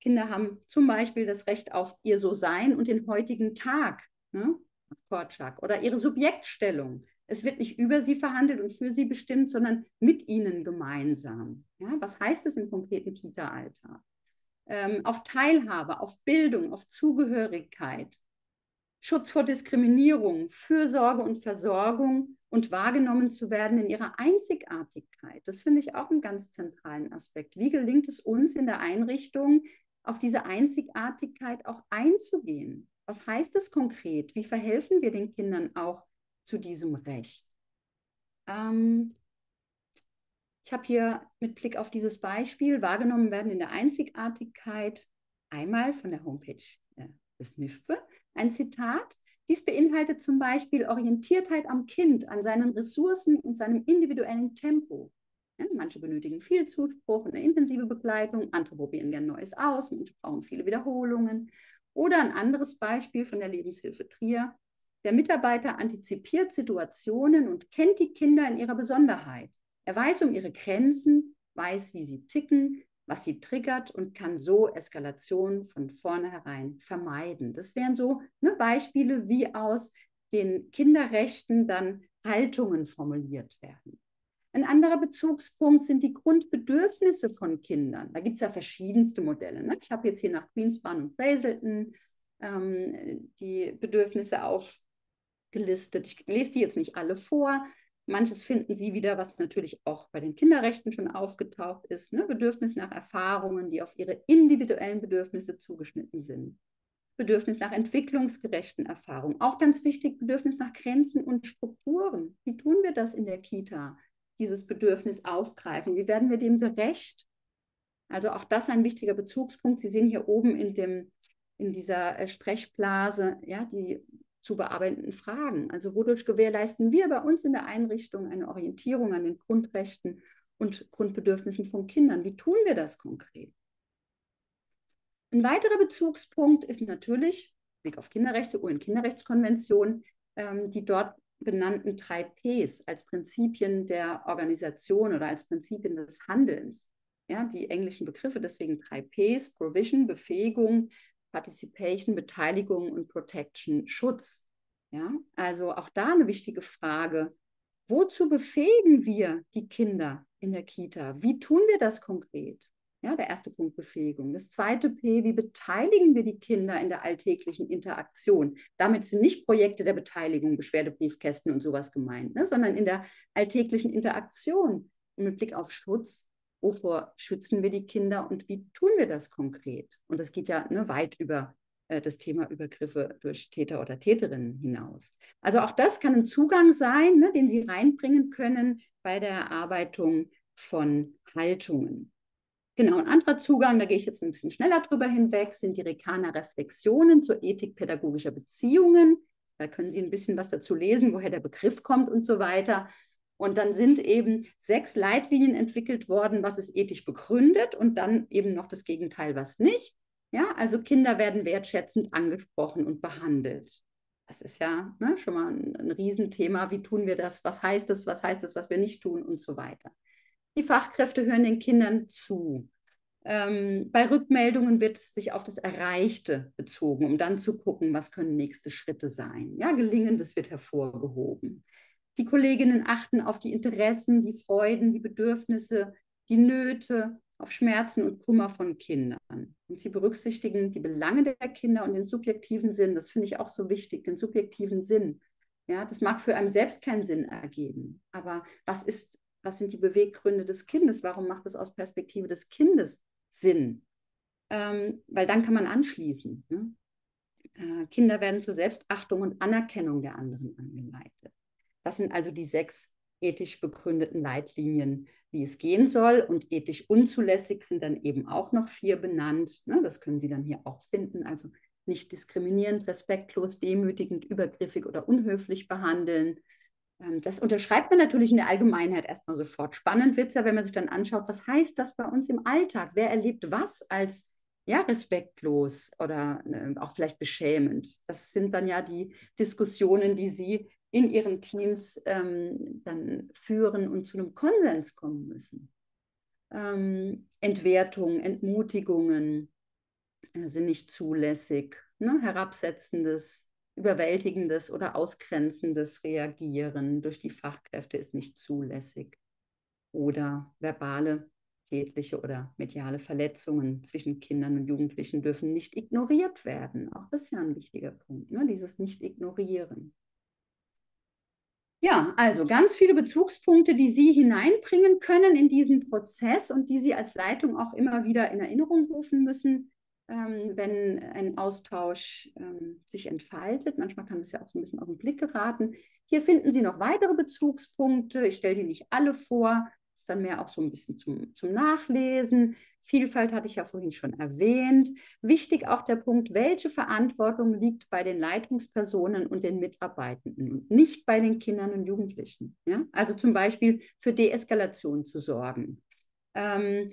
Kinder haben zum Beispiel das Recht auf ihr So-Sein und den heutigen Tag, ne? Kortschak, oder ihre Subjektstellung, es wird nicht über sie verhandelt und für sie bestimmt, sondern mit ihnen gemeinsam. Ja, was heißt es im konkreten Kita-Alltag? Ähm, auf Teilhabe, auf Bildung, auf Zugehörigkeit, Schutz vor Diskriminierung, Fürsorge und Versorgung und wahrgenommen zu werden in ihrer Einzigartigkeit. Das finde ich auch einen ganz zentralen Aspekt. Wie gelingt es uns in der Einrichtung, auf diese Einzigartigkeit auch einzugehen? Was heißt es konkret? Wie verhelfen wir den Kindern auch zu diesem Recht. Ähm, ich habe hier mit Blick auf dieses Beispiel wahrgenommen werden in der Einzigartigkeit einmal von der Homepage äh, des NIFPE ein Zitat. Dies beinhaltet zum Beispiel Orientiertheit am Kind, an seinen Ressourcen und seinem individuellen Tempo. Ja, manche benötigen viel Zuspruch und eine intensive Begleitung, andere probieren gern Neues aus, manche brauchen viele Wiederholungen. Oder ein anderes Beispiel von der Lebenshilfe Trier. Der Mitarbeiter antizipiert Situationen und kennt die Kinder in ihrer Besonderheit. Er weiß um ihre Grenzen, weiß, wie sie ticken, was sie triggert und kann so Eskalation von vornherein vermeiden. Das wären so ne, Beispiele, wie aus den Kinderrechten dann Haltungen formuliert werden. Ein anderer Bezugspunkt sind die Grundbedürfnisse von Kindern. Da gibt es ja verschiedenste Modelle. Ne? Ich habe jetzt hier nach Queenspan und Brazelton ähm, die Bedürfnisse auf, gelistet. Ich lese die jetzt nicht alle vor. Manches finden Sie wieder, was natürlich auch bei den Kinderrechten schon aufgetaucht ist. Ne? Bedürfnis nach Erfahrungen, die auf Ihre individuellen Bedürfnisse zugeschnitten sind. Bedürfnis nach entwicklungsgerechten Erfahrungen. Auch ganz wichtig, Bedürfnis nach Grenzen und Strukturen. Wie tun wir das in der Kita? Dieses Bedürfnis aufgreifen. Wie werden wir dem gerecht? Also auch das ein wichtiger Bezugspunkt. Sie sehen hier oben in, dem, in dieser äh, Sprechblase ja, die zu bearbeitenden Fragen. Also wodurch gewährleisten wir bei uns in der Einrichtung eine Orientierung an den Grundrechten und Grundbedürfnissen von Kindern. Wie tun wir das konkret? Ein weiterer Bezugspunkt ist natürlich, Blick auf Kinderrechte, UN-Kinderrechtskonvention, ähm, die dort benannten drei Ps als Prinzipien der Organisation oder als Prinzipien des Handelns. Ja, die englischen Begriffe, deswegen drei Ps, Provision, Befähigung, Participation, Beteiligung und Protection, Schutz. Ja, also auch da eine wichtige Frage. Wozu befähigen wir die Kinder in der Kita? Wie tun wir das konkret? Ja, der erste Punkt Befähigung. Das zweite P, wie beteiligen wir die Kinder in der alltäglichen Interaktion? Damit sind nicht Projekte der Beteiligung, Beschwerdebriefkästen und sowas gemeint, ne, sondern in der alltäglichen Interaktion. Und mit Blick auf Schutz, wovor schützen wir die Kinder und wie tun wir das konkret? Und das geht ja ne, weit über äh, das Thema Übergriffe durch Täter oder Täterinnen hinaus. Also auch das kann ein Zugang sein, ne, den Sie reinbringen können bei der Erarbeitung von Haltungen. Genau, ein anderer Zugang, da gehe ich jetzt ein bisschen schneller drüber hinweg, sind die Rekaner Reflexionen zur Ethik pädagogischer Beziehungen. Da können Sie ein bisschen was dazu lesen, woher der Begriff kommt und so weiter. Und dann sind eben sechs Leitlinien entwickelt worden, was ist ethisch begründet und dann eben noch das Gegenteil, was nicht. Ja, also Kinder werden wertschätzend angesprochen und behandelt. Das ist ja ne, schon mal ein, ein Riesenthema. Wie tun wir das? Was heißt es? Was heißt es, was wir nicht tun und so weiter. Die Fachkräfte hören den Kindern zu. Ähm, bei Rückmeldungen wird sich auf das Erreichte bezogen, um dann zu gucken, was können nächste Schritte sein. Ja, Gelingendes wird hervorgehoben. Die Kolleginnen achten auf die Interessen, die Freuden, die Bedürfnisse, die Nöte, auf Schmerzen und Kummer von Kindern. Und sie berücksichtigen die Belange der Kinder und den subjektiven Sinn. Das finde ich auch so wichtig, den subjektiven Sinn. Ja, das mag für einen selbst keinen Sinn ergeben. Aber was ist was sind die Beweggründe des Kindes? Warum macht es aus Perspektive des Kindes Sinn? Ähm, weil dann kann man anschließen. Ne? Äh, Kinder werden zur Selbstachtung und Anerkennung der anderen angeleitet. Das sind also die sechs ethisch begründeten Leitlinien, wie es gehen soll. Und ethisch unzulässig sind dann eben auch noch vier benannt. Ne? Das können Sie dann hier auch finden. Also nicht diskriminierend, respektlos, demütigend, übergriffig oder unhöflich behandeln, ähm, das unterschreibt man natürlich in der Allgemeinheit erstmal sofort. Spannend wird es ja, wenn man sich dann anschaut, was heißt das bei uns im Alltag? Wer erlebt was als ja, respektlos oder äh, auch vielleicht beschämend? Das sind dann ja die Diskussionen, die Sie in Ihren Teams ähm, dann führen und zu einem Konsens kommen müssen. Ähm, Entwertungen, Entmutigungen äh, sind nicht zulässig. Ne? Herabsetzendes überwältigendes oder ausgrenzendes Reagieren durch die Fachkräfte ist nicht zulässig. Oder verbale, tätliche oder mediale Verletzungen zwischen Kindern und Jugendlichen dürfen nicht ignoriert werden. Auch das ist ja ein wichtiger Punkt, ne? dieses Nicht-Ignorieren. Ja, also ganz viele Bezugspunkte, die Sie hineinbringen können in diesen Prozess und die Sie als Leitung auch immer wieder in Erinnerung rufen müssen, ähm, wenn ein Austausch ähm, sich entfaltet. Manchmal kann es ja auch so ein bisschen auf den Blick geraten. Hier finden Sie noch weitere Bezugspunkte. Ich stelle die nicht alle vor. Dann mehr auch so ein bisschen zum, zum Nachlesen. Vielfalt hatte ich ja vorhin schon erwähnt. Wichtig auch der Punkt, welche Verantwortung liegt bei den Leitungspersonen und den Mitarbeitenden und nicht bei den Kindern und Jugendlichen. Ja? Also zum Beispiel für Deeskalation zu sorgen. Ähm,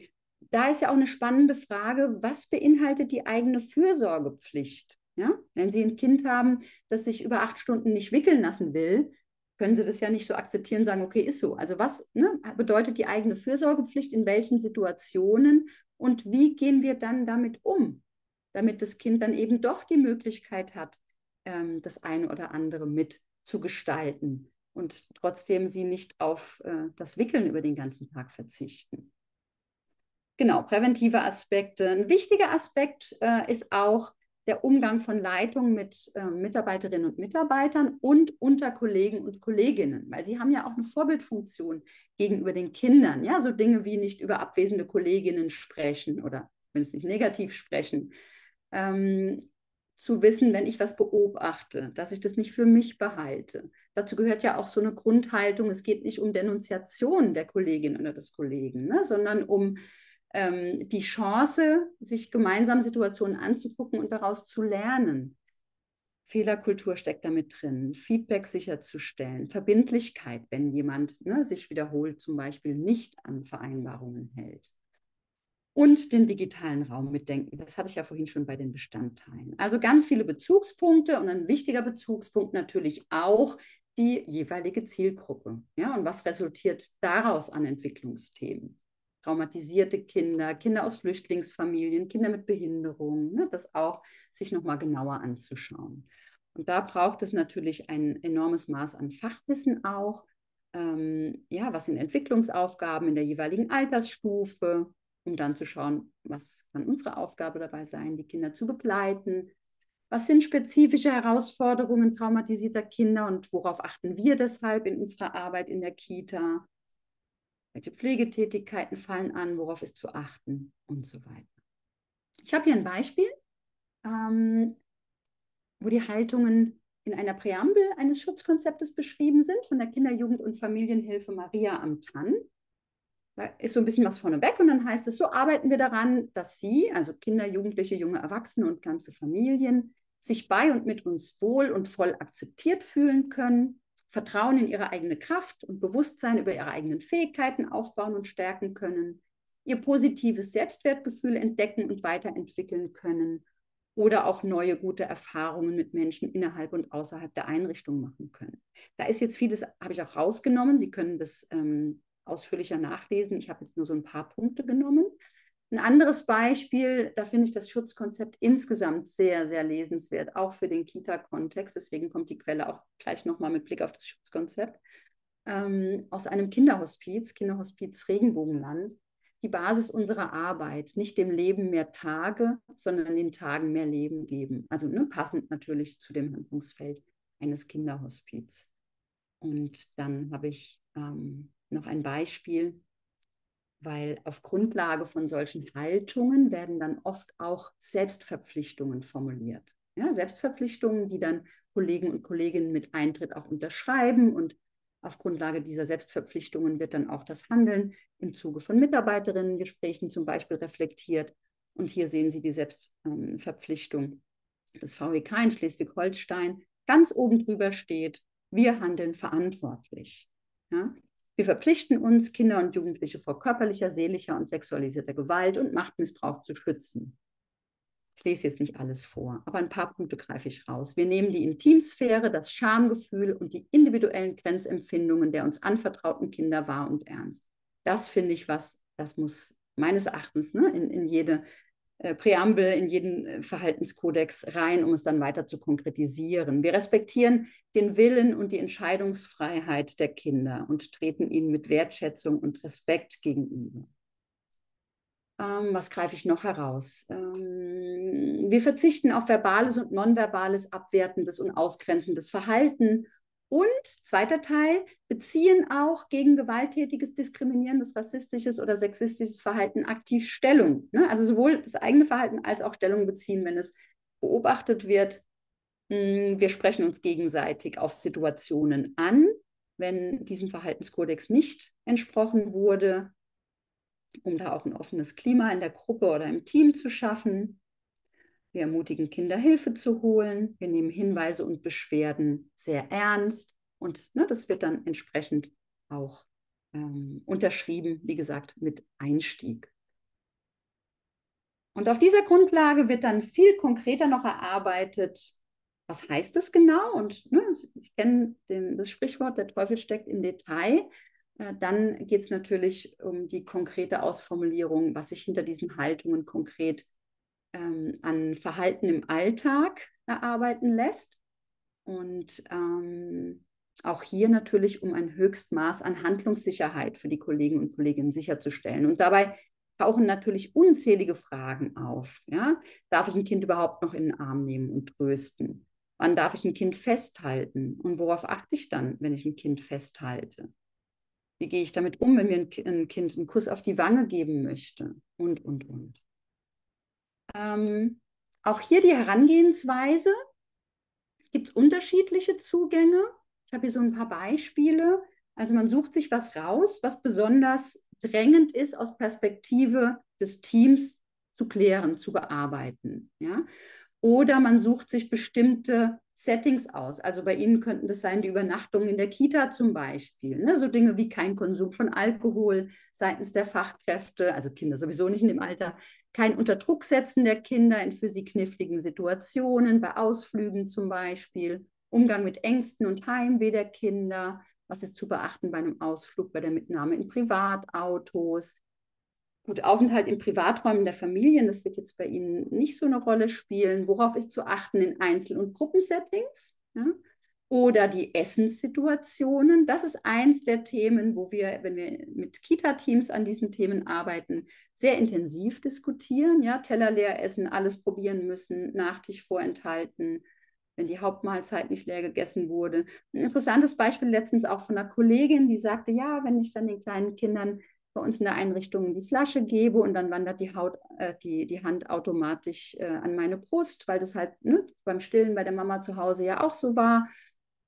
da ist ja auch eine spannende Frage, was beinhaltet die eigene Fürsorgepflicht? Ja? Wenn Sie ein Kind haben, das sich über acht Stunden nicht wickeln lassen will, können Sie das ja nicht so akzeptieren, sagen, okay, ist so. Also was ne, bedeutet die eigene Fürsorgepflicht in welchen Situationen und wie gehen wir dann damit um, damit das Kind dann eben doch die Möglichkeit hat, ähm, das eine oder andere mitzugestalten und trotzdem sie nicht auf äh, das Wickeln über den ganzen Tag verzichten. Genau, präventive Aspekte. Ein wichtiger Aspekt äh, ist auch der Umgang von Leitung mit äh, Mitarbeiterinnen und Mitarbeitern und unter Kollegen und Kolleginnen, weil sie haben ja auch eine Vorbildfunktion gegenüber den Kindern. Ja, so Dinge wie nicht über abwesende Kolleginnen sprechen oder wenn es nicht negativ sprechen. Ähm, zu wissen, wenn ich was beobachte, dass ich das nicht für mich behalte. Dazu gehört ja auch so eine Grundhaltung, es geht nicht um Denunziation der Kollegin oder des Kollegen, ne, sondern um ähm, die Chance, sich gemeinsam Situationen anzugucken und daraus zu lernen. Fehlerkultur steckt damit drin, Feedback sicherzustellen, Verbindlichkeit, wenn jemand ne, sich wiederholt zum Beispiel nicht an Vereinbarungen hält. Und den digitalen Raum mitdenken. Das hatte ich ja vorhin schon bei den Bestandteilen. Also ganz viele Bezugspunkte und ein wichtiger Bezugspunkt natürlich auch die jeweilige Zielgruppe. Ja, und was resultiert daraus an Entwicklungsthemen? Traumatisierte Kinder, Kinder aus Flüchtlingsfamilien, Kinder mit Behinderungen, ne, das auch sich nochmal genauer anzuschauen. Und da braucht es natürlich ein enormes Maß an Fachwissen auch, ähm, ja, was sind Entwicklungsaufgaben in der jeweiligen Altersstufe, um dann zu schauen, was kann unsere Aufgabe dabei sein, die Kinder zu begleiten. Was sind spezifische Herausforderungen traumatisierter Kinder und worauf achten wir deshalb in unserer Arbeit in der Kita? Welche Pflegetätigkeiten fallen an, worauf ist zu achten und so weiter. Ich habe hier ein Beispiel. Ähm, wo die Haltungen in einer Präambel eines Schutzkonzeptes beschrieben sind von der Kinder-, Jugend- und Familienhilfe Maria am Tann. Da ist so ein bisschen was vorneweg und dann heißt es, so arbeiten wir daran, dass Sie, also Kinder, Jugendliche, junge Erwachsene und ganze Familien, sich bei und mit uns wohl und voll akzeptiert fühlen können, Vertrauen in ihre eigene Kraft und Bewusstsein über ihre eigenen Fähigkeiten aufbauen und stärken können, ihr positives Selbstwertgefühl entdecken und weiterentwickeln können oder auch neue gute Erfahrungen mit Menschen innerhalb und außerhalb der Einrichtung machen können. Da ist jetzt vieles, habe ich auch rausgenommen. Sie können das ähm, ausführlicher nachlesen. Ich habe jetzt nur so ein paar Punkte genommen. Ein anderes Beispiel, da finde ich das Schutzkonzept insgesamt sehr, sehr lesenswert, auch für den Kita-Kontext. Deswegen kommt die Quelle auch gleich nochmal mit Blick auf das Schutzkonzept. Ähm, aus einem Kinderhospiz, Kinderhospiz Regenbogenland die Basis unserer Arbeit, nicht dem Leben mehr Tage, sondern den Tagen mehr Leben geben. Also ne, passend natürlich zu dem Handlungsfeld eines Kinderhospiz. Und dann habe ich ähm, noch ein Beispiel, weil auf Grundlage von solchen Haltungen werden dann oft auch Selbstverpflichtungen formuliert. Ja, Selbstverpflichtungen, die dann Kollegen und Kolleginnen mit Eintritt auch unterschreiben und auf Grundlage dieser Selbstverpflichtungen wird dann auch das Handeln im Zuge von Mitarbeiterinnengesprächen zum Beispiel reflektiert. Und hier sehen Sie die Selbstverpflichtung des VWK in Schleswig-Holstein. Ganz oben drüber steht, wir handeln verantwortlich. Ja? Wir verpflichten uns, Kinder und Jugendliche vor körperlicher, seelischer und sexualisierter Gewalt und Machtmissbrauch zu schützen. Ich lese jetzt nicht alles vor, aber ein paar Punkte greife ich raus. Wir nehmen die Intimsphäre, das Schamgefühl und die individuellen Grenzempfindungen der uns anvertrauten Kinder wahr und ernst. Das finde ich was, das muss meines Erachtens ne, in, in jede Präambel, in jeden äh, Verhaltenskodex rein, um es dann weiter zu konkretisieren. Wir respektieren den Willen und die Entscheidungsfreiheit der Kinder und treten ihnen mit Wertschätzung und Respekt gegenüber. Ähm, was greife ich noch heraus? Ähm, wir verzichten auf verbales und nonverbales, abwertendes und ausgrenzendes Verhalten. Und zweiter Teil, beziehen auch gegen gewalttätiges, diskriminierendes, rassistisches oder sexistisches Verhalten aktiv Stellung. Ne? Also sowohl das eigene Verhalten als auch Stellung beziehen, wenn es beobachtet wird. Hm, wir sprechen uns gegenseitig auf Situationen an, wenn diesem Verhaltenskodex nicht entsprochen wurde um da auch ein offenes Klima in der Gruppe oder im Team zu schaffen. Wir ermutigen Kinder, Hilfe zu holen. Wir nehmen Hinweise und Beschwerden sehr ernst. Und ne, das wird dann entsprechend auch ähm, unterschrieben, wie gesagt, mit Einstieg. Und auf dieser Grundlage wird dann viel konkreter noch erarbeitet, was heißt es genau? Und ne, Sie kennen den, das Sprichwort, der Teufel steckt im Detail. Äh, dann geht es natürlich um die konkrete Ausformulierung, was sich hinter diesen Haltungen konkret ähm, an Verhalten im Alltag erarbeiten lässt. Und ähm, auch hier natürlich, um ein Höchstmaß an Handlungssicherheit für die Kollegen und Kolleginnen sicherzustellen. Und dabei tauchen natürlich unzählige Fragen auf. Ja? Darf ich ein Kind überhaupt noch in den Arm nehmen und trösten? Wann darf ich ein Kind festhalten? Und worauf achte ich dann, wenn ich ein Kind festhalte? Wie gehe ich damit um, wenn mir ein, ein Kind einen Kuss auf die Wange geben möchte? Und, und, und. Ähm, auch hier die Herangehensweise. Es gibt unterschiedliche Zugänge. Ich habe hier so ein paar Beispiele. Also man sucht sich was raus, was besonders drängend ist aus Perspektive des Teams zu klären, zu bearbeiten. Ja? Oder man sucht sich bestimmte Settings aus. Also bei Ihnen könnten das sein die Übernachtungen in der Kita zum Beispiel. Ne? So Dinge wie kein Konsum von Alkohol seitens der Fachkräfte, also Kinder sowieso nicht in dem Alter, kein Unterdrucksetzen der Kinder in für sie kniffligen Situationen, bei Ausflügen zum Beispiel, Umgang mit Ängsten und Heimweh der Kinder, was ist zu beachten bei einem Ausflug, bei der Mitnahme in Privatautos, Gut, Aufenthalt in Privaträumen der Familien, das wird jetzt bei Ihnen nicht so eine Rolle spielen. Worauf ist zu achten in Einzel- und Gruppensettings? Ja? Oder die Essenssituationen. Das ist eins der Themen, wo wir, wenn wir mit Kita-Teams an diesen Themen arbeiten, sehr intensiv diskutieren. Ja? Teller leer essen, alles probieren müssen, Nachtisch vorenthalten, wenn die Hauptmahlzeit nicht leer gegessen wurde. Ein interessantes Beispiel letztens auch von einer Kollegin, die sagte, ja, wenn ich dann den kleinen Kindern bei uns in der Einrichtung die Flasche gebe und dann wandert die, Haut, äh, die, die Hand automatisch äh, an meine Brust, weil das halt ne, beim Stillen bei der Mama zu Hause ja auch so war.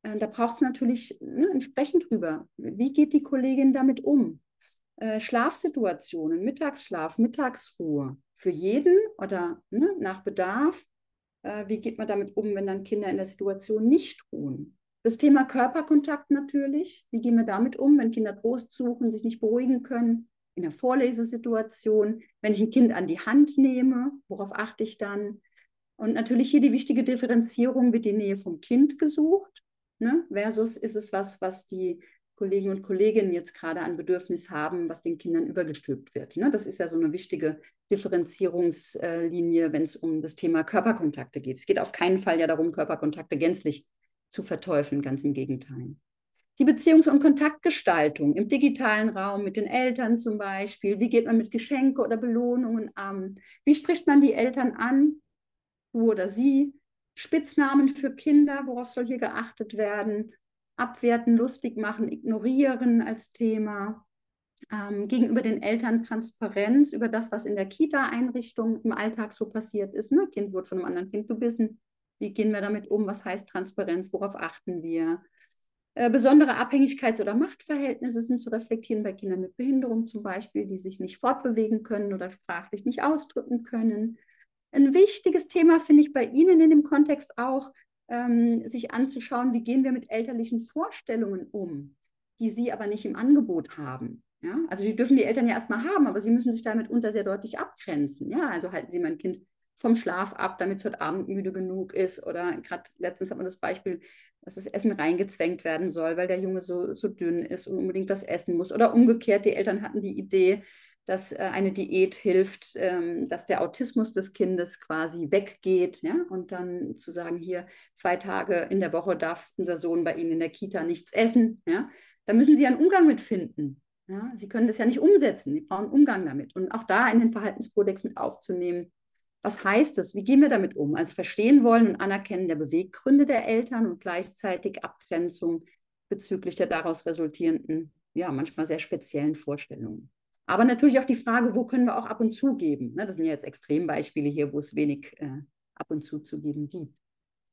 Äh, da braucht es natürlich ne, entsprechend drüber. Wie geht die Kollegin damit um? Äh, Schlafsituationen, Mittagsschlaf, Mittagsruhe für jeden oder ne, nach Bedarf. Äh, wie geht man damit um, wenn dann Kinder in der Situation nicht ruhen? Das Thema Körperkontakt natürlich. Wie gehen wir damit um, wenn Kinder Trost suchen, sich nicht beruhigen können? In der Vorlesesituation, wenn ich ein Kind an die Hand nehme, worauf achte ich dann? Und natürlich hier die wichtige Differenzierung, wird die Nähe vom Kind gesucht, ne? versus ist es was, was die Kollegen und Kolleginnen jetzt gerade an Bedürfnis haben, was den Kindern übergestülpt wird. Ne? Das ist ja so eine wichtige Differenzierungslinie, wenn es um das Thema Körperkontakte geht. Es geht auf keinen Fall ja darum, Körperkontakte gänzlich zu verteufeln, ganz im Gegenteil. Die Beziehungs- und Kontaktgestaltung im digitalen Raum mit den Eltern zum Beispiel. Wie geht man mit Geschenke oder Belohnungen an? Wie spricht man die Eltern an, du oder sie? Spitznamen für Kinder, worauf soll hier geachtet werden? Abwerten, lustig machen, ignorieren als Thema. Ähm, gegenüber den Eltern Transparenz über das, was in der Kita-Einrichtung im Alltag so passiert ist. Ne? Kind wurde von einem anderen Kind gebissen, wie gehen wir damit um? Was heißt Transparenz? Worauf achten wir? Äh, besondere Abhängigkeits- oder Machtverhältnisse sind zu reflektieren bei Kindern mit Behinderung zum Beispiel, die sich nicht fortbewegen können oder sprachlich nicht ausdrücken können. Ein wichtiges Thema finde ich bei Ihnen in dem Kontext auch, ähm, sich anzuschauen, wie gehen wir mit elterlichen Vorstellungen um, die Sie aber nicht im Angebot haben. Ja? Also die dürfen die Eltern ja erstmal haben, aber sie müssen sich damit unter sehr deutlich abgrenzen. Ja? Also halten Sie mein Kind vom Schlaf ab, damit es heute Abend müde genug ist. Oder gerade letztens hat man das Beispiel, dass das Essen reingezwängt werden soll, weil der Junge so, so dünn ist und unbedingt das essen muss. Oder umgekehrt, die Eltern hatten die Idee, dass äh, eine Diät hilft, ähm, dass der Autismus des Kindes quasi weggeht. Ja? Und dann zu sagen, hier zwei Tage in der Woche darf unser Sohn bei Ihnen in der Kita nichts essen. Ja? Da müssen Sie einen Umgang mit finden. Ja? Sie können das ja nicht umsetzen. Sie brauchen Umgang damit. Und auch da in den Verhaltenskodex mit aufzunehmen, was heißt es? Wie gehen wir damit um? Also verstehen wollen und anerkennen der Beweggründe der Eltern und gleichzeitig Abgrenzung bezüglich der daraus resultierenden, ja, manchmal sehr speziellen Vorstellungen. Aber natürlich auch die Frage, wo können wir auch ab und zu geben? Ne, das sind ja jetzt Extrembeispiele hier, wo es wenig äh, ab und zu zu geben gibt.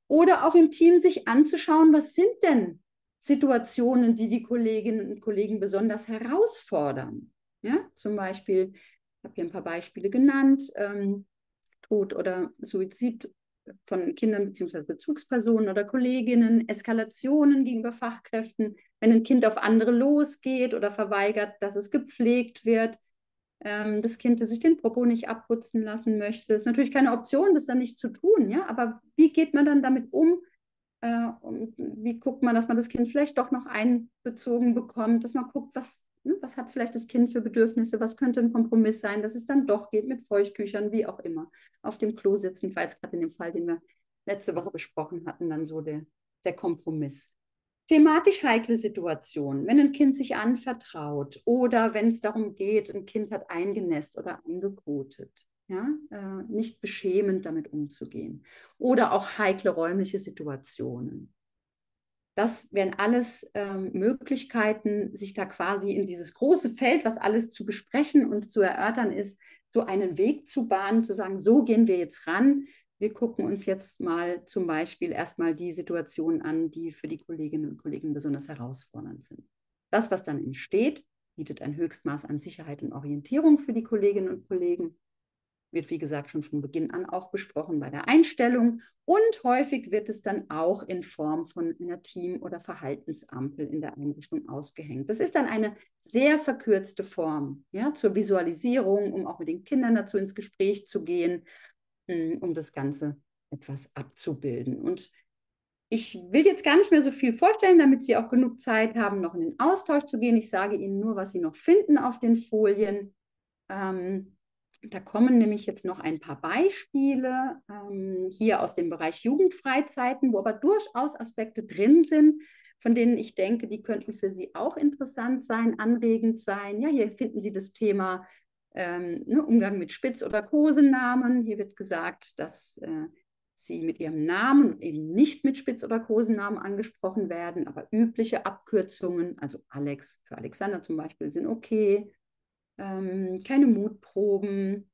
Oder auch im Team sich anzuschauen, was sind denn Situationen, die die Kolleginnen und Kollegen besonders herausfordern? Ja, zum Beispiel, ich habe hier ein paar Beispiele genannt, ähm, Tod oder Suizid von Kindern bzw. Bezugspersonen oder Kolleginnen, Eskalationen gegenüber Fachkräften, wenn ein Kind auf andere losgeht oder verweigert, dass es gepflegt wird, ähm, das Kind, das sich den Popo nicht abputzen lassen möchte. Ist natürlich keine Option, das dann nicht zu tun, ja, aber wie geht man dann damit um? Äh, wie guckt man, dass man das Kind vielleicht doch noch einbezogen bekommt, dass man guckt, was was hat vielleicht das Kind für Bedürfnisse? Was könnte ein Kompromiss sein, dass es dann doch geht mit Feuchttüchern, wie auch immer. Auf dem Klo sitzen, war jetzt gerade in dem Fall, den wir letzte Woche besprochen hatten, dann so der, der Kompromiss. Thematisch heikle Situationen, wenn ein Kind sich anvertraut oder wenn es darum geht, ein Kind hat eingenässt oder eingekotet, ja, äh, nicht beschämend damit umzugehen. Oder auch heikle räumliche Situationen. Das wären alles ähm, Möglichkeiten, sich da quasi in dieses große Feld, was alles zu besprechen und zu erörtern ist, so einen Weg zu bahnen, zu sagen, so gehen wir jetzt ran. Wir gucken uns jetzt mal zum Beispiel erstmal die Situationen an, die für die Kolleginnen und Kollegen besonders herausfordernd sind. Das, was dann entsteht, bietet ein Höchstmaß an Sicherheit und Orientierung für die Kolleginnen und Kollegen. Wird, wie gesagt, schon von Beginn an auch besprochen bei der Einstellung. Und häufig wird es dann auch in Form von einer Team- oder Verhaltensampel in der Einrichtung ausgehängt. Das ist dann eine sehr verkürzte Form ja, zur Visualisierung, um auch mit den Kindern dazu ins Gespräch zu gehen, hm, um das Ganze etwas abzubilden. Und ich will jetzt gar nicht mehr so viel vorstellen, damit Sie auch genug Zeit haben, noch in den Austausch zu gehen. Ich sage Ihnen nur, was Sie noch finden auf den Folien. Ähm, da kommen nämlich jetzt noch ein paar Beispiele ähm, hier aus dem Bereich Jugendfreizeiten, wo aber durchaus Aspekte drin sind, von denen ich denke, die könnten für Sie auch interessant sein, anregend sein. Ja, hier finden Sie das Thema ähm, ne, Umgang mit Spitz- oder Kosenamen. Hier wird gesagt, dass äh, Sie mit Ihrem Namen eben nicht mit Spitz- oder Kosenamen angesprochen werden, aber übliche Abkürzungen, also Alex für Alexander zum Beispiel, sind okay ähm, keine Mutproben,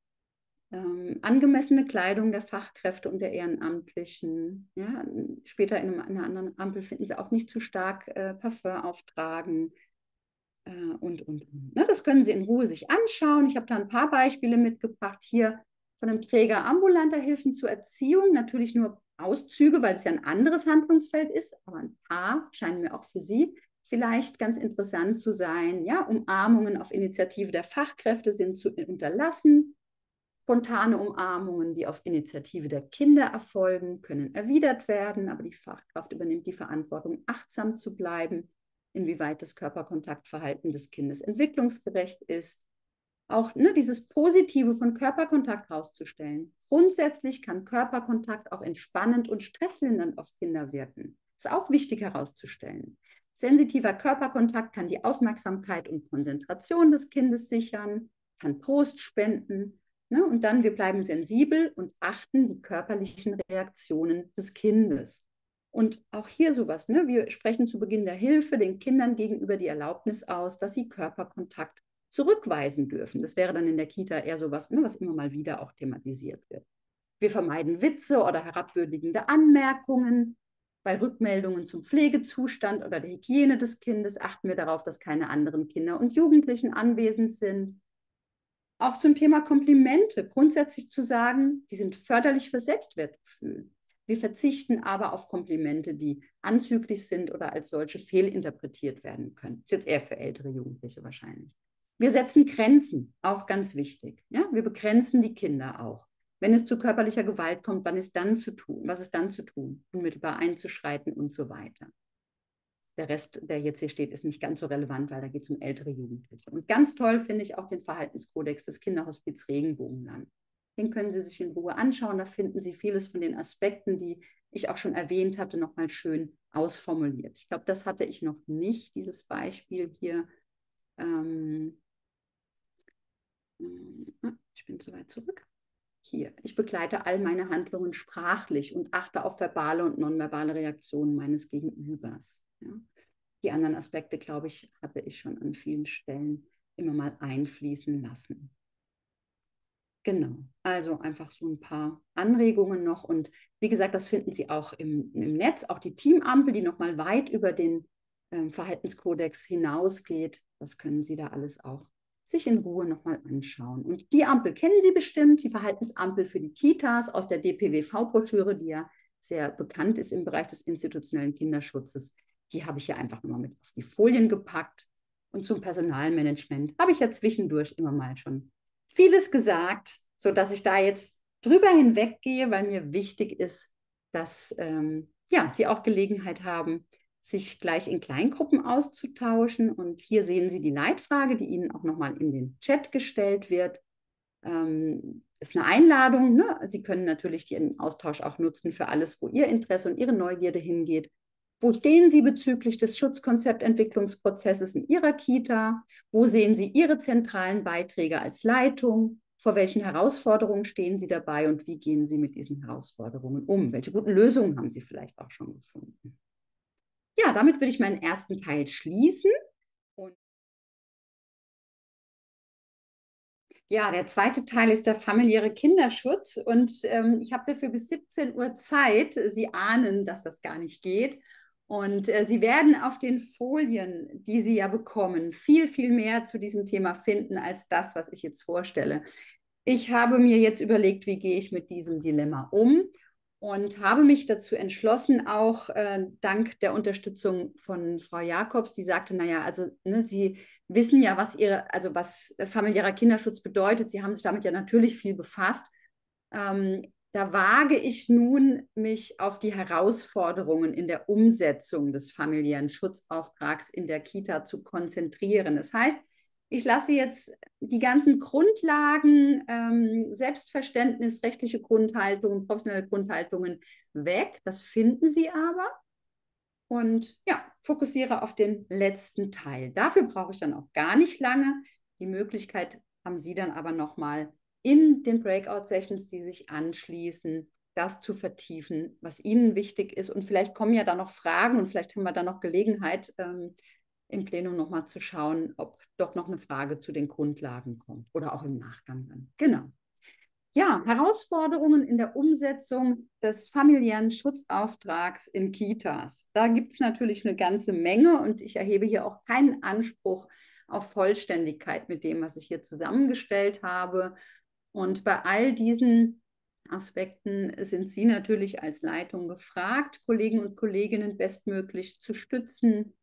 ähm, angemessene Kleidung der Fachkräfte und der Ehrenamtlichen. Ja, später in, einer anderen Ampel finden Sie auch nicht zu stark äh, Parfum auftragen. Äh, und, und, und. Ne, das können Sie in Ruhe sich anschauen. Ich habe da ein paar Beispiele mitgebracht. Hier von einem Träger ambulanter Hilfen zur Erziehung. Natürlich nur Auszüge, weil es ja ein anderes Handlungsfeld ist, aber ein paar scheinen mir auch für Sie vielleicht ganz interessant zu sein. Ja, Umarmungen auf Initiative der Fachkräfte sind zu unterlassen. Spontane Umarmungen, die auf Initiative der Kinder erfolgen, können erwidert werden, aber die Fachkraft übernimmt die Verantwortung, achtsam zu bleiben, inwieweit das Körperkontaktverhalten des Kindes entwicklungsgerecht ist. Auch ne, dieses Positive von Körperkontakt rauszustellen. Grundsätzlich kann Körperkontakt auch entspannend und stresslindernd auf Kinder wirken. Ist auch wichtig herauszustellen. Sensitiver Körperkontakt kann die Aufmerksamkeit und Konzentration des Kindes sichern, kann Trost spenden. Ne? Und dann, wir bleiben sensibel und achten die körperlichen Reaktionen des Kindes. Und auch hier sowas, ne? wir sprechen zu Beginn der Hilfe den Kindern gegenüber die Erlaubnis aus, dass sie Körperkontakt zurückweisen dürfen. Das wäre dann in der Kita eher sowas, ne, was immer mal wieder auch thematisiert wird. Wir vermeiden Witze oder herabwürdigende Anmerkungen. Bei Rückmeldungen zum Pflegezustand oder der Hygiene des Kindes achten wir darauf, dass keine anderen Kinder und Jugendlichen anwesend sind. Auch zum Thema Komplimente grundsätzlich zu sagen, die sind förderlich für Selbstwertgefühl. Wir verzichten aber auf Komplimente, die anzüglich sind oder als solche fehlinterpretiert werden können. Ist jetzt eher für ältere Jugendliche wahrscheinlich. Wir setzen Grenzen, auch ganz wichtig. Ja? Wir begrenzen die Kinder auch. Wenn es zu körperlicher Gewalt kommt, wann ist dann zu tun? Was ist dann zu tun? Unmittelbar einzuschreiten und so weiter. Der Rest, der jetzt hier steht, ist nicht ganz so relevant, weil da geht es um ältere Jugendliche. Und ganz toll finde ich auch den Verhaltenskodex des Kinderhospiz Regenbogenland. Den können Sie sich in Ruhe anschauen. Da finden Sie vieles von den Aspekten, die ich auch schon erwähnt hatte, nochmal schön ausformuliert. Ich glaube, das hatte ich noch nicht, dieses Beispiel hier. Ähm, äh, ich bin zu weit zurück hier. Ich begleite all meine Handlungen sprachlich und achte auf verbale und nonverbale Reaktionen meines Gegenübers. Ja. Die anderen Aspekte, glaube ich, hatte ich schon an vielen Stellen immer mal einfließen lassen. Genau, also einfach so ein paar Anregungen noch. Und wie gesagt, das finden Sie auch im, im Netz, auch die Teamampel, die nochmal weit über den äh, Verhaltenskodex hinausgeht. Das können Sie da alles auch sich in Ruhe nochmal anschauen. Und die Ampel kennen Sie bestimmt, die Verhaltensampel für die Kitas aus der DPWV-Broschüre, die ja sehr bekannt ist im Bereich des institutionellen Kinderschutzes. Die habe ich hier einfach nochmal mit auf die Folien gepackt. Und zum Personalmanagement habe ich ja zwischendurch immer mal schon vieles gesagt, sodass ich da jetzt drüber hinweggehe, weil mir wichtig ist, dass ähm, ja, Sie auch Gelegenheit haben, sich gleich in Kleingruppen auszutauschen. Und hier sehen Sie die Leitfrage, die Ihnen auch nochmal in den Chat gestellt wird. Ähm, ist eine Einladung. Ne? Sie können natürlich den Austausch auch nutzen für alles, wo Ihr Interesse und Ihre Neugierde hingeht. Wo stehen Sie bezüglich des Schutzkonzeptentwicklungsprozesses in Ihrer Kita? Wo sehen Sie Ihre zentralen Beiträge als Leitung? Vor welchen Herausforderungen stehen Sie dabei und wie gehen Sie mit diesen Herausforderungen um? Welche guten Lösungen haben Sie vielleicht auch schon gefunden? Ja, damit würde ich meinen ersten Teil schließen. Und ja, der zweite Teil ist der familiäre Kinderschutz. Und ähm, ich habe dafür bis 17 Uhr Zeit. Sie ahnen, dass das gar nicht geht. Und äh, Sie werden auf den Folien, die Sie ja bekommen, viel, viel mehr zu diesem Thema finden als das, was ich jetzt vorstelle. Ich habe mir jetzt überlegt, wie gehe ich mit diesem Dilemma um und habe mich dazu entschlossen, auch äh, dank der Unterstützung von Frau Jakobs, die sagte, naja, also ne, Sie wissen ja, was ihre, also was familiärer Kinderschutz bedeutet. Sie haben sich damit ja natürlich viel befasst. Ähm, da wage ich nun, mich auf die Herausforderungen in der Umsetzung des familiären Schutzauftrags in der Kita zu konzentrieren. Das heißt, ich lasse jetzt die ganzen Grundlagen, ähm, Selbstverständnis, rechtliche Grundhaltungen, professionelle Grundhaltungen weg. Das finden Sie aber. Und ja, fokussiere auf den letzten Teil. Dafür brauche ich dann auch gar nicht lange. Die Möglichkeit haben Sie dann aber nochmal in den Breakout-Sessions, die sich anschließen, das zu vertiefen, was Ihnen wichtig ist. Und vielleicht kommen ja da noch Fragen und vielleicht haben wir da noch Gelegenheit, ähm, im Plenum nochmal zu schauen, ob doch noch eine Frage zu den Grundlagen kommt oder auch im Nachgang dann. Genau. Ja, Herausforderungen in der Umsetzung des familiären Schutzauftrags in Kitas. Da gibt es natürlich eine ganze Menge und ich erhebe hier auch keinen Anspruch auf Vollständigkeit mit dem, was ich hier zusammengestellt habe. Und bei all diesen Aspekten sind Sie natürlich als Leitung gefragt, Kollegen und Kolleginnen bestmöglich zu stützen,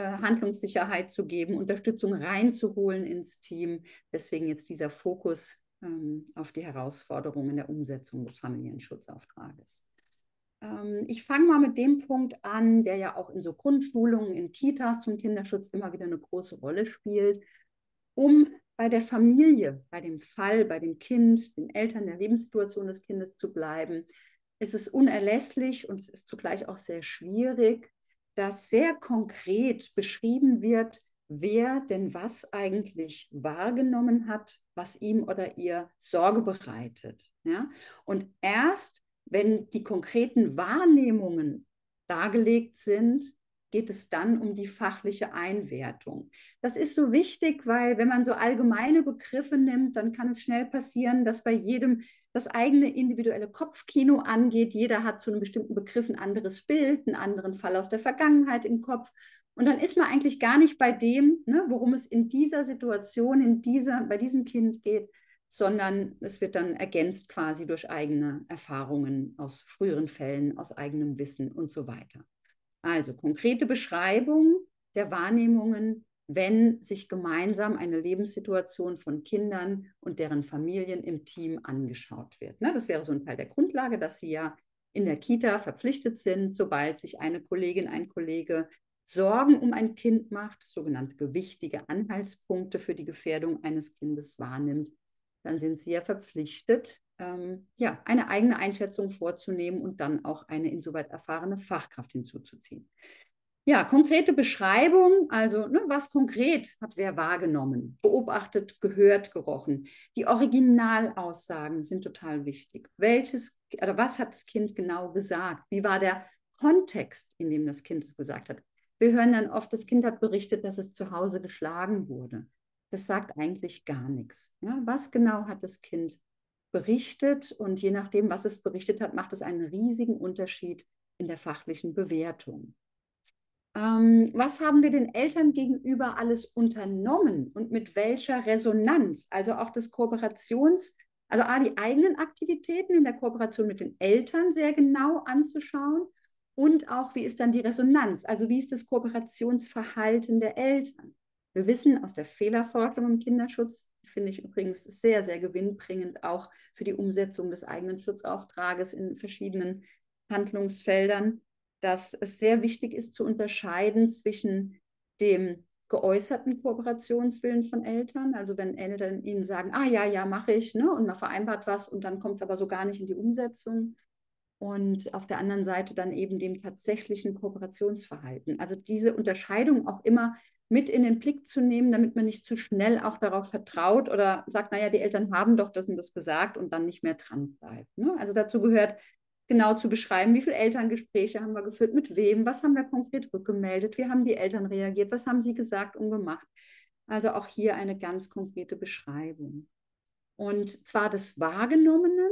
Handlungssicherheit zu geben, Unterstützung reinzuholen ins Team. Deswegen jetzt dieser Fokus ähm, auf die Herausforderungen der Umsetzung des Familienschutzauftrages. Ähm, ich fange mal mit dem Punkt an, der ja auch in so Grundschulungen, in Kitas zum Kinderschutz immer wieder eine große Rolle spielt, um bei der Familie, bei dem Fall, bei dem Kind, den Eltern, der Lebenssituation des Kindes zu bleiben, ist es unerlässlich und es ist zugleich auch sehr schwierig, dass sehr konkret beschrieben wird, wer denn was eigentlich wahrgenommen hat, was ihm oder ihr Sorge bereitet. Ja? Und erst wenn die konkreten Wahrnehmungen dargelegt sind, geht es dann um die fachliche Einwertung. Das ist so wichtig, weil wenn man so allgemeine Begriffe nimmt, dann kann es schnell passieren, dass bei jedem das eigene individuelle Kopfkino angeht. Jeder hat zu einem bestimmten Begriff ein anderes Bild, einen anderen Fall aus der Vergangenheit im Kopf. Und dann ist man eigentlich gar nicht bei dem, ne, worum es in dieser Situation, in dieser, bei diesem Kind geht, sondern es wird dann ergänzt quasi durch eigene Erfahrungen aus früheren Fällen, aus eigenem Wissen und so weiter. Also konkrete Beschreibung der Wahrnehmungen, wenn sich gemeinsam eine Lebenssituation von Kindern und deren Familien im Team angeschaut wird. Ne, das wäre so ein Teil der Grundlage, dass Sie ja in der Kita verpflichtet sind, sobald sich eine Kollegin, ein Kollege Sorgen um ein Kind macht, sogenannte gewichtige Anhaltspunkte für die Gefährdung eines Kindes wahrnimmt, dann sind Sie ja verpflichtet, ähm, ja, eine eigene Einschätzung vorzunehmen und dann auch eine insoweit erfahrene Fachkraft hinzuzuziehen. Ja, konkrete Beschreibung, also ne, was konkret hat wer wahrgenommen, beobachtet, gehört, gerochen. Die Originalaussagen sind total wichtig. Welches oder was hat das Kind genau gesagt? Wie war der Kontext, in dem das Kind es gesagt hat? Wir hören dann oft, das Kind hat berichtet, dass es zu Hause geschlagen wurde. Das sagt eigentlich gar nichts. Ja, was genau hat das Kind berichtet und je nachdem, was es berichtet hat, macht es einen riesigen Unterschied in der fachlichen Bewertung. Ähm, was haben wir den Eltern gegenüber alles unternommen und mit welcher Resonanz? Also auch das Kooperations, also A, die eigenen Aktivitäten in der Kooperation mit den Eltern sehr genau anzuschauen und auch, wie ist dann die Resonanz? Also wie ist das Kooperationsverhalten der Eltern? Wir wissen aus der Fehlerforschung im Kinderschutz, finde ich übrigens sehr, sehr gewinnbringend, auch für die Umsetzung des eigenen Schutzauftrages in verschiedenen Handlungsfeldern, dass es sehr wichtig ist zu unterscheiden zwischen dem geäußerten Kooperationswillen von Eltern, also wenn Eltern ihnen sagen, ah ja, ja, mache ich, ne, und man vereinbart was und dann kommt es aber so gar nicht in die Umsetzung. Und auf der anderen Seite dann eben dem tatsächlichen Kooperationsverhalten. Also diese Unterscheidung auch immer mit in den Blick zu nehmen, damit man nicht zu schnell auch darauf vertraut oder sagt, naja, die Eltern haben doch das und das gesagt und dann nicht mehr dran bleibt. Ne? Also dazu gehört genau zu beschreiben, wie viele Elterngespräche haben wir geführt, mit wem, was haben wir konkret rückgemeldet, wie haben die Eltern reagiert, was haben sie gesagt und gemacht. Also auch hier eine ganz konkrete Beschreibung. Und zwar des Wahrgenommenen,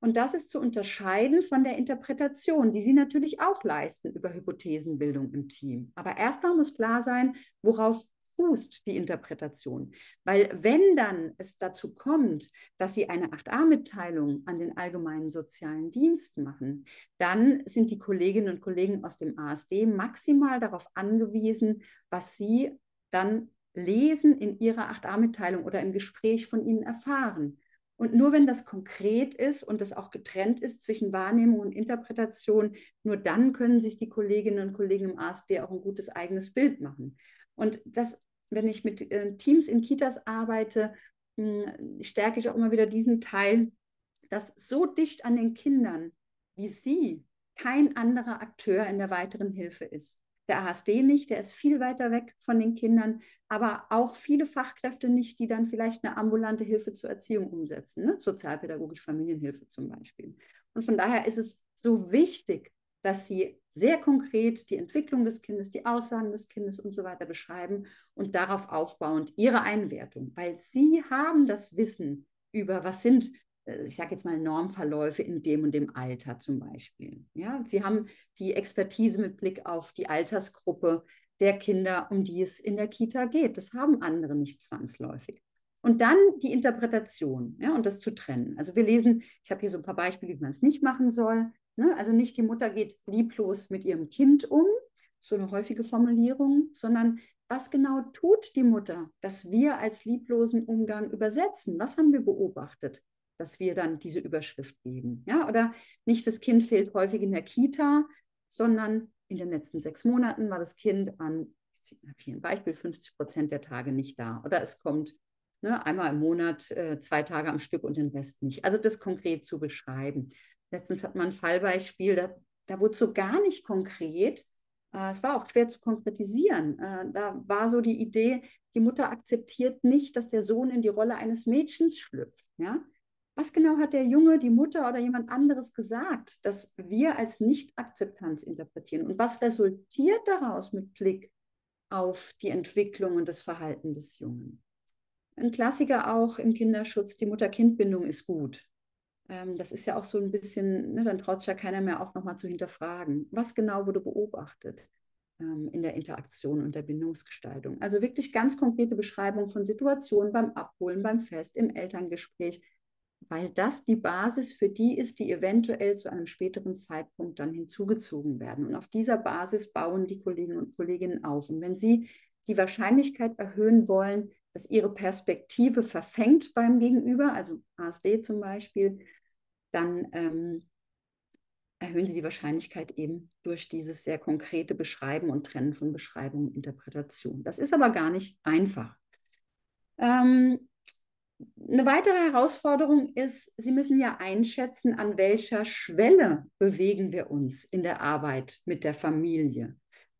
und das ist zu unterscheiden von der Interpretation, die Sie natürlich auch leisten über Hypothesenbildung im Team. Aber erstmal muss klar sein, woraus fußt, die Interpretation. Weil wenn dann es dazu kommt, dass Sie eine 8a-Mitteilung an den allgemeinen sozialen Dienst machen, dann sind die Kolleginnen und Kollegen aus dem ASD maximal darauf angewiesen, was Sie dann lesen in Ihrer 8a-Mitteilung oder im Gespräch von Ihnen erfahren. Und nur wenn das konkret ist und das auch getrennt ist zwischen Wahrnehmung und Interpretation, nur dann können sich die Kolleginnen und Kollegen im ASD auch ein gutes eigenes Bild machen. Und das, wenn ich mit äh, Teams in Kitas arbeite, mh, hm, stärke ich auch immer wieder diesen Teil, dass so dicht an den Kindern wie Sie kein anderer Akteur in der weiteren Hilfe ist der ASD nicht, der ist viel weiter weg von den Kindern, aber auch viele Fachkräfte nicht, die dann vielleicht eine ambulante Hilfe zur Erziehung umsetzen, ne? sozialpädagogische Familienhilfe zum Beispiel. Und von daher ist es so wichtig, dass sie sehr konkret die Entwicklung des Kindes, die Aussagen des Kindes und so weiter beschreiben und darauf aufbauend ihre Einwertung, weil sie haben das Wissen über, was sind äh, ich sage jetzt mal Normverläufe in dem und dem Alter zum Beispiel. Ja, Sie haben die Expertise mit Blick auf die Altersgruppe der Kinder, um die es in der Kita geht. Das haben andere nicht zwangsläufig. Und dann die Interpretation ja, und das zu trennen. Also wir lesen, ich habe hier so ein paar Beispiele, wie man es nicht machen soll. Ne? Also nicht die Mutter geht lieblos mit ihrem Kind um, so eine häufige Formulierung, sondern was genau tut die Mutter, dass wir als lieblosen Umgang übersetzen? Was haben wir beobachtet? dass wir dann diese Überschrift geben. Ja? Oder nicht das Kind fehlt häufig in der Kita, sondern in den letzten sechs Monaten war das Kind an, ich habe hier ein Beispiel, 50 Prozent der Tage nicht da. Oder es kommt ne, einmal im Monat äh, zwei Tage am Stück und den Rest nicht. Also das konkret zu beschreiben. Letztens hat man ein Fallbeispiel, da, da wurde so gar nicht konkret. Äh, es war auch schwer zu konkretisieren. Äh, da war so die Idee, die Mutter akzeptiert nicht, dass der Sohn in die Rolle eines Mädchens schlüpft. Ja? Was genau hat der Junge, die Mutter oder jemand anderes gesagt, dass wir als Nicht-Akzeptanz interpretieren? Und was resultiert daraus mit Blick auf die Entwicklung und das Verhalten des Jungen? Ein Klassiker auch im Kinderschutz, die Mutter-Kind-Bindung ist gut. Ähm, das ist ja auch so ein bisschen, ne, dann traut sich ja keiner mehr auch nochmal zu hinterfragen. Was genau wurde beobachtet ähm, in der Interaktion und der Bindungsgestaltung? Also wirklich ganz konkrete Beschreibung von Situationen beim Abholen, beim Fest, im Elterngespräch, weil das die Basis für die ist, die eventuell zu einem späteren Zeitpunkt dann hinzugezogen werden. Und auf dieser Basis bauen die Kolleginnen und Kolleginnen auf. Und wenn Sie die Wahrscheinlichkeit erhöhen wollen, dass Ihre Perspektive verfängt beim Gegenüber, also ASD zum Beispiel, dann ähm, erhöhen Sie die Wahrscheinlichkeit eben durch dieses sehr konkrete Beschreiben und Trennen von Beschreibung und Interpretation. Das ist aber gar nicht einfach. Ähm, eine weitere Herausforderung ist, Sie müssen ja einschätzen, an welcher Schwelle bewegen wir uns in der Arbeit mit der Familie.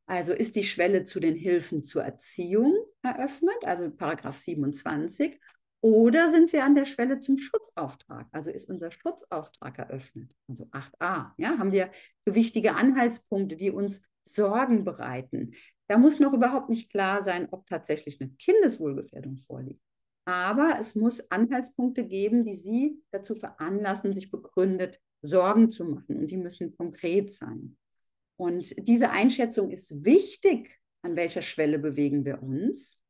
Also ist die Schwelle zu den Hilfen zur Erziehung eröffnet, also Paragraph 27, oder sind wir an der Schwelle zum Schutzauftrag? Also ist unser Schutzauftrag eröffnet, also 8a. Ja, haben wir gewichtige Anhaltspunkte, die uns Sorgen bereiten. Da muss noch überhaupt nicht klar sein, ob tatsächlich eine Kindeswohlgefährdung vorliegt. Aber es muss Anhaltspunkte geben, die Sie dazu veranlassen, sich begründet Sorgen zu machen. Und die müssen konkret sein. Und diese Einschätzung ist wichtig, an welcher Schwelle bewegen wir uns.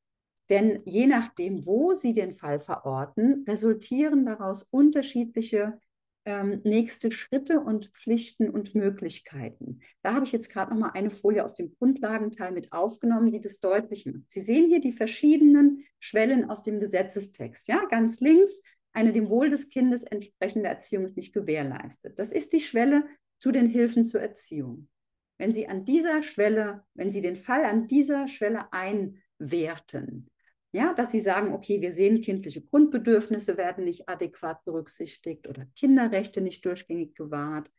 Denn je nachdem, wo Sie den Fall verorten, resultieren daraus unterschiedliche ähm, nächste Schritte und Pflichten und Möglichkeiten. Da habe ich jetzt gerade noch mal eine Folie aus dem Grundlagenteil mit aufgenommen, die das deutlich macht. Sie sehen hier die verschiedenen Schwellen aus dem Gesetzestext. Ja, ganz links eine dem Wohl des Kindes entsprechende Erziehung ist nicht gewährleistet. Das ist die Schwelle zu den Hilfen zur Erziehung. Wenn Sie an dieser Schwelle, wenn Sie den Fall an dieser Schwelle einwerten, ja, dass sie sagen, okay, wir sehen, kindliche Grundbedürfnisse werden nicht adäquat berücksichtigt oder Kinderrechte nicht durchgängig gewahrt,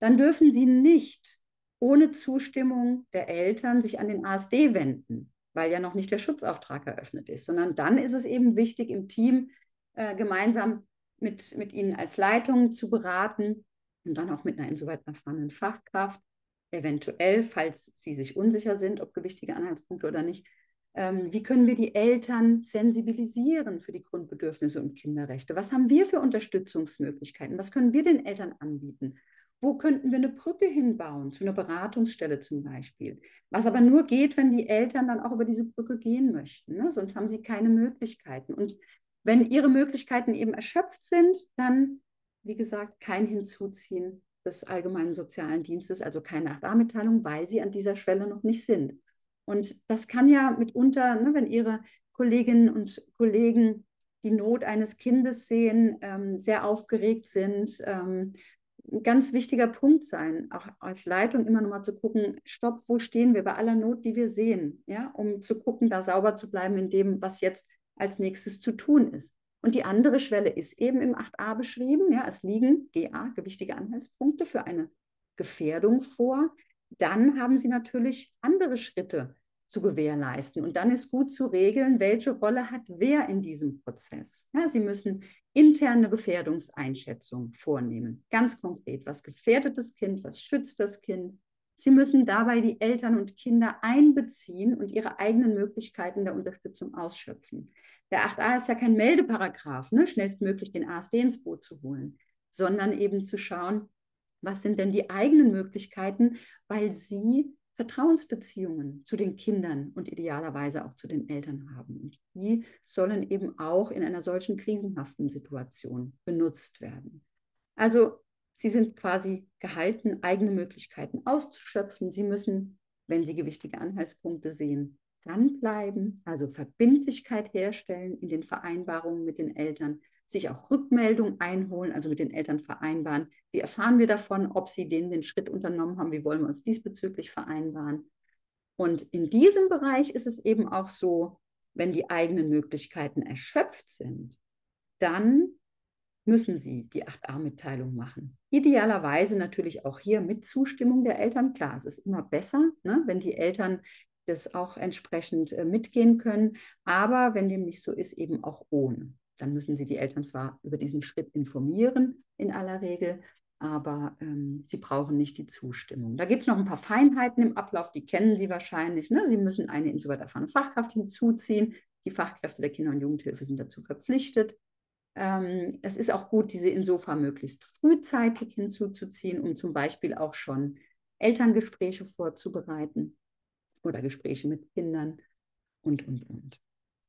dann dürfen sie nicht ohne Zustimmung der Eltern sich an den ASD wenden, weil ja noch nicht der Schutzauftrag eröffnet ist, sondern dann ist es eben wichtig, im Team äh, gemeinsam mit, mit ihnen als Leitung zu beraten und dann auch mit einer insoweit erfahrenen Fachkraft, eventuell, falls sie sich unsicher sind, ob gewichtige Anhaltspunkte oder nicht, wie können wir die Eltern sensibilisieren für die Grundbedürfnisse und Kinderrechte? Was haben wir für Unterstützungsmöglichkeiten? Was können wir den Eltern anbieten? wo könnten wir eine Brücke hinbauen, zu einer Beratungsstelle zum Beispiel. Was aber nur geht, wenn die Eltern dann auch über diese Brücke gehen möchten. Ne? Sonst haben sie keine Möglichkeiten. Und wenn ihre Möglichkeiten eben erschöpft sind, dann, wie gesagt, kein Hinzuziehen des allgemeinen sozialen Dienstes, also keine Nachmitteilung, weil sie an dieser Schwelle noch nicht sind. Und das kann ja mitunter, ne, wenn Ihre Kolleginnen und Kollegen die Not eines Kindes sehen, ähm, sehr aufgeregt sind, ähm, ein ganz wichtiger Punkt sein, auch als Leitung immer nochmal zu gucken, stopp, wo stehen wir bei aller Not, die wir sehen, ja, um zu gucken, da sauber zu bleiben in dem, was jetzt als nächstes zu tun ist. Und die andere Schwelle ist eben im 8a beschrieben, ja, es liegen GA, gewichtige Anhaltspunkte für eine Gefährdung vor. Dann haben Sie natürlich andere Schritte, zu gewährleisten. Und dann ist gut zu regeln, welche Rolle hat wer in diesem Prozess. Ja, Sie müssen interne Gefährdungseinschätzung vornehmen. Ganz konkret, was gefährdet das Kind, was schützt das Kind. Sie müssen dabei die Eltern und Kinder einbeziehen und ihre eigenen Möglichkeiten der Unterstützung ausschöpfen. Der 8a ist ja kein Meldeparagraph, ne, schnellstmöglich den ASD ins Boot zu holen, sondern eben zu schauen, was sind denn die eigenen Möglichkeiten, weil sie Vertrauensbeziehungen zu den Kindern und idealerweise auch zu den Eltern haben. Und die sollen eben auch in einer solchen krisenhaften Situation benutzt werden. Also sie sind quasi gehalten, eigene Möglichkeiten auszuschöpfen. Sie müssen, wenn sie gewichtige Anhaltspunkte sehen, dranbleiben, also Verbindlichkeit herstellen in den Vereinbarungen mit den Eltern, sich auch Rückmeldung einholen, also mit den Eltern vereinbaren. Wie erfahren wir davon, ob sie denen den Schritt unternommen haben? Wie wollen wir uns diesbezüglich vereinbaren? Und in diesem Bereich ist es eben auch so, wenn die eigenen Möglichkeiten erschöpft sind, dann müssen Sie die 8a-Mitteilung machen. Idealerweise natürlich auch hier mit Zustimmung der Eltern. Klar, es ist immer besser, ne, wenn die Eltern das auch entsprechend äh, mitgehen können, aber wenn dem nicht so ist, eben auch ohne. Dann müssen Sie die Eltern zwar über diesen Schritt informieren, in aller Regel, aber ähm, sie brauchen nicht die Zustimmung. Da gibt es noch ein paar Feinheiten im Ablauf, die kennen Sie wahrscheinlich. Ne? Sie müssen eine insoweit erfahrene Fachkraft hinzuziehen. Die Fachkräfte der Kinder- und Jugendhilfe sind dazu verpflichtet. Ähm, es ist auch gut, diese insofern möglichst frühzeitig hinzuzuziehen, um zum Beispiel auch schon Elterngespräche vorzubereiten oder Gespräche mit Kindern und, und, und.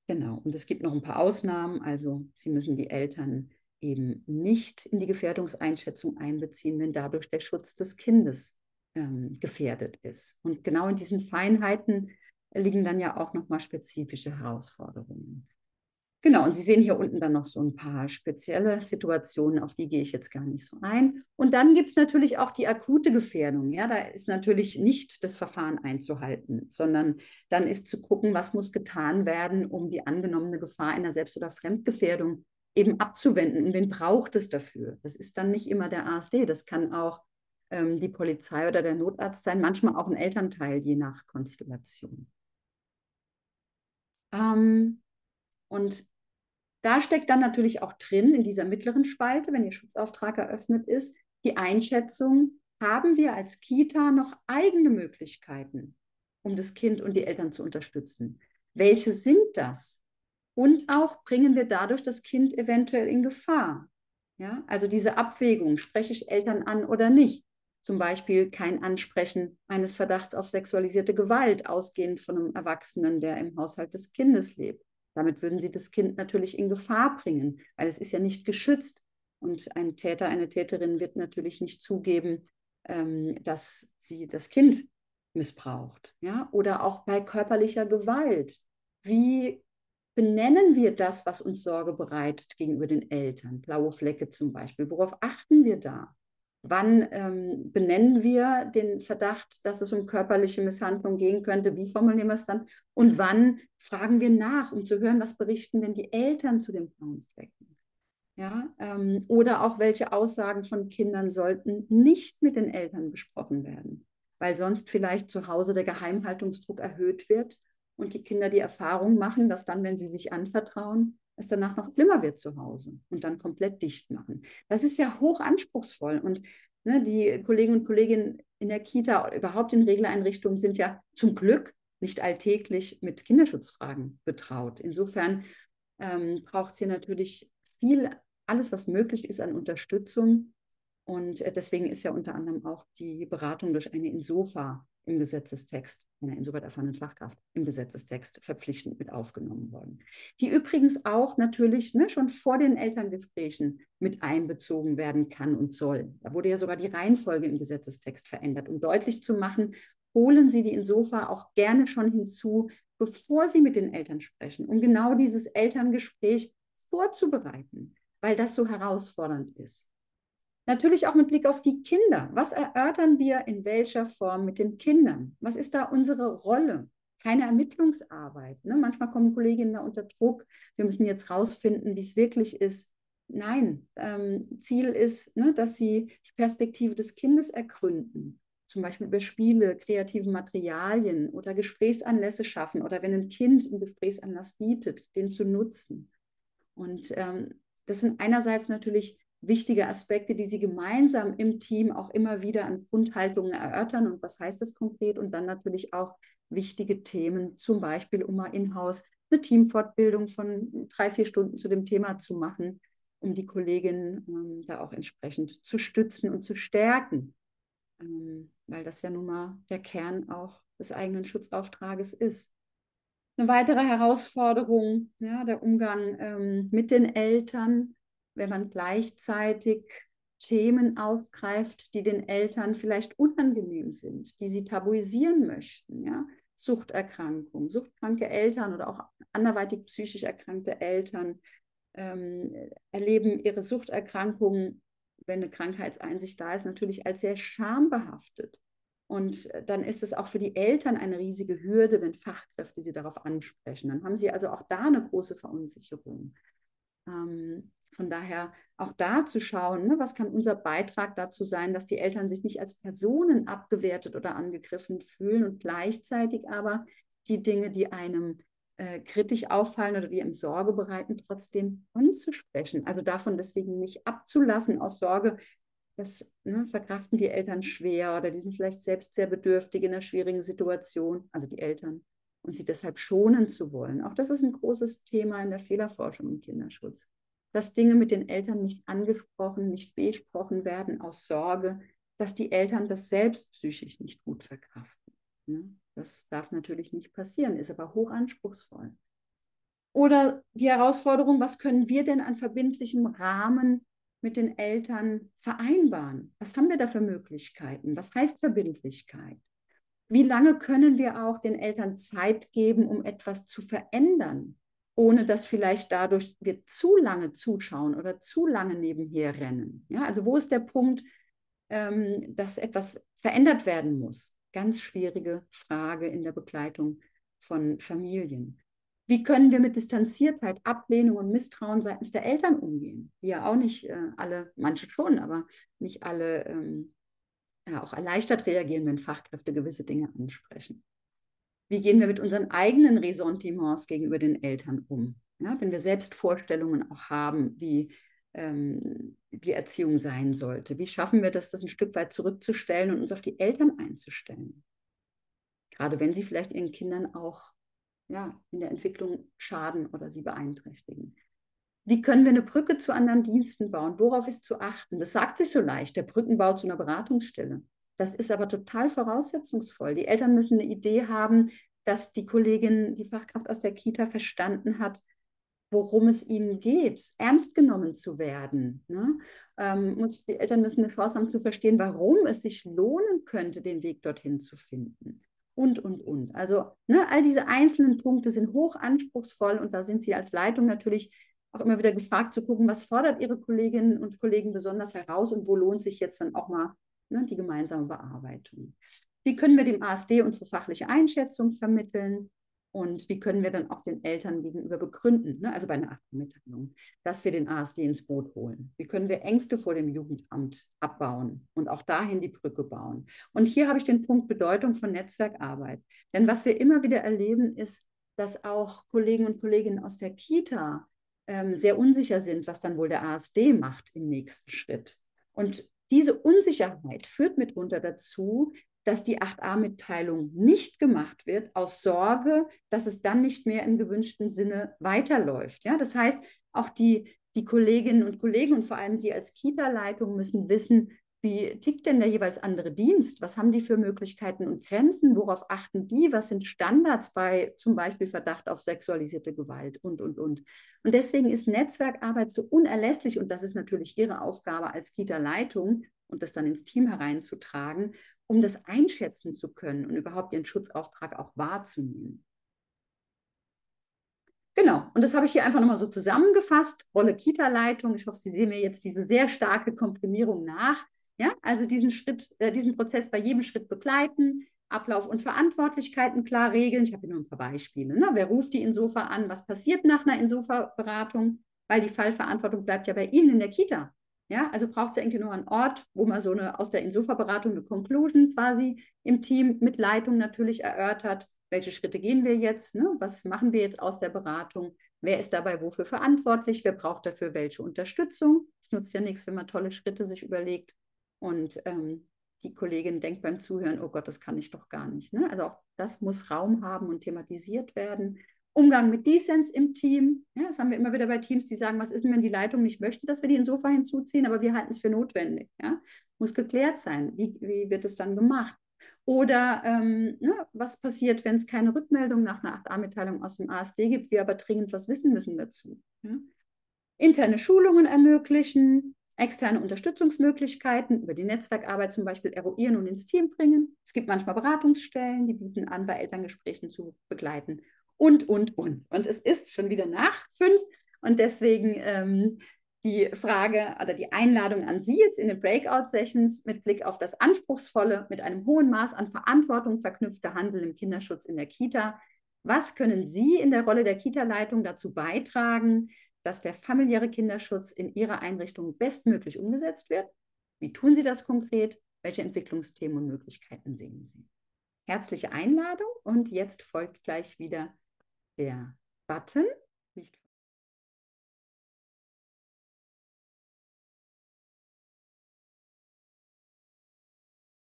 Genau, und es gibt noch ein paar Ausnahmen. Also Sie müssen die Eltern eben nicht in die Gefährdungseinschätzung einbeziehen, wenn dadurch der Schutz des Kindes ähm, gefährdet ist. Und genau in diesen Feinheiten liegen dann ja auch nochmal spezifische Herausforderungen. Genau, und Sie sehen hier unten dann noch so ein paar spezielle Situationen, auf die gehe ich jetzt gar nicht so ein. Und dann gibt es natürlich auch die akute Gefährdung. Ja, da ist natürlich nicht das Verfahren einzuhalten, sondern dann ist zu gucken, was muss getan werden, um die angenommene Gefahr einer Selbst- oder Fremdgefährdung eben abzuwenden. Und wen braucht es dafür? Das ist dann nicht immer der ASD, das kann auch ähm, die Polizei oder der Notarzt sein, manchmal auch ein Elternteil, je nach Konstellation. Ähm, und da steckt dann natürlich auch drin, in dieser mittleren Spalte, wenn Ihr Schutzauftrag eröffnet ist, die Einschätzung, haben wir als Kita noch eigene Möglichkeiten, um das Kind und die Eltern zu unterstützen? Welche sind das? Und auch bringen wir dadurch das Kind eventuell in Gefahr? Ja, also diese Abwägung, spreche ich Eltern an oder nicht? Zum Beispiel kein Ansprechen eines Verdachts auf sexualisierte Gewalt, ausgehend von einem Erwachsenen, der im Haushalt des Kindes lebt. Damit würden sie das Kind natürlich in Gefahr bringen, weil es ist ja nicht geschützt. Und ein Täter, eine Täterin wird natürlich nicht zugeben, ähm, dass sie das Kind missbraucht. Ja? Oder auch bei körperlicher Gewalt. Wie benennen wir das, was uns Sorge bereitet gegenüber den Eltern? Blaue Flecke zum Beispiel. Worauf achten wir da? Wann ähm, benennen wir den Verdacht, dass es um körperliche Misshandlung gehen könnte? Wie formulieren wir es dann? Und wann fragen wir nach, um zu hören, was berichten denn die Eltern zu den blauen Flecken? Ja, ähm, oder auch welche Aussagen von Kindern sollten nicht mit den Eltern besprochen werden, weil sonst vielleicht zu Hause der Geheimhaltungsdruck erhöht wird und die Kinder die Erfahrung machen, dass dann, wenn sie sich anvertrauen, es danach noch schlimmer wird zu Hause und dann komplett dicht machen. Das ist ja hoch anspruchsvoll und ne, die Kolleginnen und Kollegen in der Kita oder überhaupt in Regeleinrichtungen sind ja zum Glück nicht alltäglich mit Kinderschutzfragen betraut. Insofern ähm, braucht es hier natürlich viel, alles, was möglich ist an Unterstützung, Und äh, deswegen ist ja unter anderem auch die Beratung durch eine Insofa im Gesetzestext, einer insoweit erfahrenen Fachkraft im Gesetzestext verpflichtend mit aufgenommen worden. Die übrigens auch natürlich ne, schon vor den Elterngesprächen mit einbezogen werden kann und soll. Da wurde ja sogar die Reihenfolge im Gesetzestext verändert, um deutlich zu machen, holen Sie die Insofa auch gerne schon hinzu, bevor Sie mit den Eltern sprechen, um genau dieses Elterngespräch vorzubereiten, weil das so herausfordernd ist. Natürlich auch mit Blick auf die Kinder. Was erörtern wir in welcher Form mit den Kindern? Was ist da unsere Rolle? Keine Ermittlungsarbeit. Ne? Manchmal kommen Kolleginnen da unter Druck. Wir müssen jetzt rausfinden, wie es wirklich ist. Nein, ähm, Ziel ist, ne, dass sie die Perspektive des Kindes ergründen. Zum Beispiel über Spiele, kreative Materialien oder Gesprächsanlässe schaffen oder wenn ein Kind einen Gesprächsanlass bietet, den zu nutzen. Und ähm, das sind einerseits natürlich wichtige Aspekte, die Sie gemeinsam im Team auch immer wieder an Grundhaltungen erörtern. Und was heißt das konkret? Und dann natürlich auch wichtige Themen, zum Beispiel um mal in-house eine Teamfortbildung von drei, vier Stunden zu dem Thema zu machen, um die Kolleginnen ähm, da auch entsprechend zu stützen und zu stärken. Ähm, weil das ja nun mal der Kern auch des eigenen Schutzauftrages ist. Eine weitere Herausforderung, ja, der Umgang ähm, mit den Eltern, wenn man gleichzeitig Themen aufgreift, die den Eltern vielleicht unangenehm sind, die sie tabuisieren möchten, ja, Suchterkrankung, suchtkranke Eltern oder auch anderweitig psychisch erkrankte Eltern ähm, erleben ihre Suchterkrankungen, wenn eine Krankheitseinsicht da ist, natürlich als sehr schambehaftet. Und dann ist es auch für die Eltern eine riesige Hürde, wenn Fachkräfte sie darauf ansprechen. Dann haben sie also auch da eine große Verunsicherung. Ähm, von daher auch da zu schauen, ne, was kann unser Beitrag dazu sein, dass die Eltern sich nicht als Personen abgewertet oder angegriffen fühlen und gleichzeitig aber die Dinge, die einem äh, kritisch auffallen oder die einem Sorge bereiten, trotzdem anzusprechen. Also davon deswegen nicht abzulassen aus Sorge, das ne, verkraften die Eltern schwer oder die sind vielleicht selbst sehr bedürftig in einer schwierigen Situation, also die Eltern, und sie deshalb schonen zu wollen. Auch das ist ein großes Thema in der Fehlerforschung im Kinderschutz dass Dinge mit den Eltern nicht angesprochen, nicht besprochen werden aus Sorge, dass die Eltern das selbst psychisch nicht gut verkraften. Das darf natürlich nicht passieren, ist aber hoch anspruchsvoll. Oder die Herausforderung, was können wir denn an verbindlichem Rahmen mit den Eltern vereinbaren? Was haben wir da für Möglichkeiten? Was heißt Verbindlichkeit? Wie lange können wir auch den Eltern Zeit geben, um etwas zu verändern? Ohne dass vielleicht dadurch wir zu lange zuschauen oder zu lange nebenher rennen. Ja, also wo ist der Punkt, ähm, dass etwas verändert werden muss? Ganz schwierige Frage in der Begleitung von Familien. Wie können wir mit Distanziertheit, Ablehnung und Misstrauen seitens der Eltern umgehen? Die ja auch nicht äh, alle, manche schon, aber nicht alle ähm, ja, auch erleichtert reagieren, wenn Fachkräfte gewisse Dinge ansprechen. Wie gehen wir mit unseren eigenen Ressentiments gegenüber den Eltern um? Ja, wenn wir selbst Vorstellungen auch haben, wie ähm, die Erziehung sein sollte. Wie schaffen wir das, das ein Stück weit zurückzustellen und uns auf die Eltern einzustellen? Gerade wenn sie vielleicht ihren Kindern auch ja, in der Entwicklung schaden oder sie beeinträchtigen. Wie können wir eine Brücke zu anderen Diensten bauen? Worauf ist zu achten? Das sagt sich so leicht, der Brückenbau zu einer Beratungsstelle. Das ist aber total voraussetzungsvoll. Die Eltern müssen eine Idee haben, dass die Kollegin, die Fachkraft aus der Kita verstanden hat, worum es ihnen geht, ernst genommen zu werden. Ne? Ähm, die Eltern müssen eine Chance haben zu verstehen, warum es sich lohnen könnte, den Weg dorthin zu finden. Und, und, und. Also ne, all diese einzelnen Punkte sind hoch anspruchsvoll und da sind Sie als Leitung natürlich auch immer wieder gefragt zu gucken, was fordert Ihre Kolleginnen und Kollegen besonders heraus und wo lohnt sich jetzt dann auch mal ne, die gemeinsame Bearbeitung. Wie können wir dem ASD unsere fachliche Einschätzung vermitteln? Und wie können wir dann auch den Eltern gegenüber begründen, ne, also bei einer Mitteilung, dass wir den ASD ins Boot holen? Wie können wir Ängste vor dem Jugendamt abbauen und auch dahin die Brücke bauen? Und hier habe ich den Punkt Bedeutung von Netzwerkarbeit. Denn was wir immer wieder erleben, ist, dass auch Kollegen und Kolleginnen aus der Kita ähm, sehr unsicher sind, was dann wohl der ASD macht im nächsten Schritt. Und diese Unsicherheit führt mitunter dazu, dass die 8a-Mitteilung nicht gemacht wird, aus Sorge, dass es dann nicht mehr im gewünschten Sinne weiterläuft. Ja? Das heißt, auch die, Die Kolleginnen und Kollegen und vor allem Sie als Kita-Leitung müssen wissen, wie tickt denn der jeweils andere Dienst? Was haben die für Möglichkeiten und Grenzen? Worauf achten die? Was sind Standards bei zum Beispiel Verdacht auf sexualisierte Gewalt und, und, und. Und deswegen ist Netzwerkarbeit so unerlässlich und das ist natürlich Ihre Aufgabe als Kita-Leitung und das dann ins Team hereinzutragen, um das einschätzen zu können und überhaupt Ihren Schutzauftrag auch wahrzunehmen. Genau, und das habe ich hier einfach nochmal so zusammengefasst. Rolle Kita-Leitung. Ich hoffe, Sie sehen mir jetzt diese sehr starke Komprimierung nach. Ja, also diesen Schritt, äh, diesen Prozess bei jedem Schritt begleiten, Ablauf und Verantwortlichkeiten klar regeln. Ich habe hier nur ein paar Beispiele. Ne? Wer ruft die Insofa an? Was passiert nach einer Insofa-Beratung? Weil die Fallverantwortung bleibt ja bei Ihnen in der Kita. Ja, also braucht es irgendwie nur einen Ort, wo man so eine aus der Insofa-Beratung eine Conclusion quasi im Team mit Leitung natürlich erörtert. Welche Schritte gehen wir jetzt? Ne? Was machen wir jetzt aus der Beratung? Wer ist dabei wofür verantwortlich? Wer braucht dafür welche Unterstützung? Es nutzt ja nichts, wenn man tolle Schritte sich überlegt und ähm, die Kollegin denkt beim Zuhören, oh Gott, das kann ich doch gar nicht. Ne? Also auch das muss Raum haben und thematisiert werden. Umgang mit Dissens im Team. Ja, das haben wir immer wieder bei Teams, die sagen, was ist denn, wenn die Leitung nicht möchte, dass wir die Insofa hinzuziehen, aber wir halten es für notwendig. Ja? Muss geklärt sein. Wie, wie wird es dann gemacht? Oder ähm, ne, was passiert, wenn es keine Rückmeldung nach einer 8a-Mitteilung aus dem ASD gibt, wir aber dringend was wissen müssen dazu. Ja? Interne Schulungen ermöglichen, externe Unterstützungsmöglichkeiten über die Netzwerkarbeit zum Beispiel eruieren und ins Team bringen. Es gibt manchmal Beratungsstellen, die bieten an, bei Elterngesprächen zu begleiten und, und, und. Und es ist schon wieder nach fünf und deswegen ähm, die Frage oder die Einladung an Sie jetzt in den Breakout-Sessions mit Blick auf das anspruchsvolle, mit einem hohen Maß an Verantwortung verknüpfte Handeln im Kinderschutz in der Kita. Was können Sie in der Rolle der Kita-Leitung dazu beitragen, dass der familiäre Kinderschutz in Ihrer Einrichtung bestmöglich umgesetzt wird? Wie tun Sie das konkret? Welche Entwicklungsthemen und Möglichkeiten sehen Sie? Herzliche Einladung und jetzt folgt gleich wieder der Button.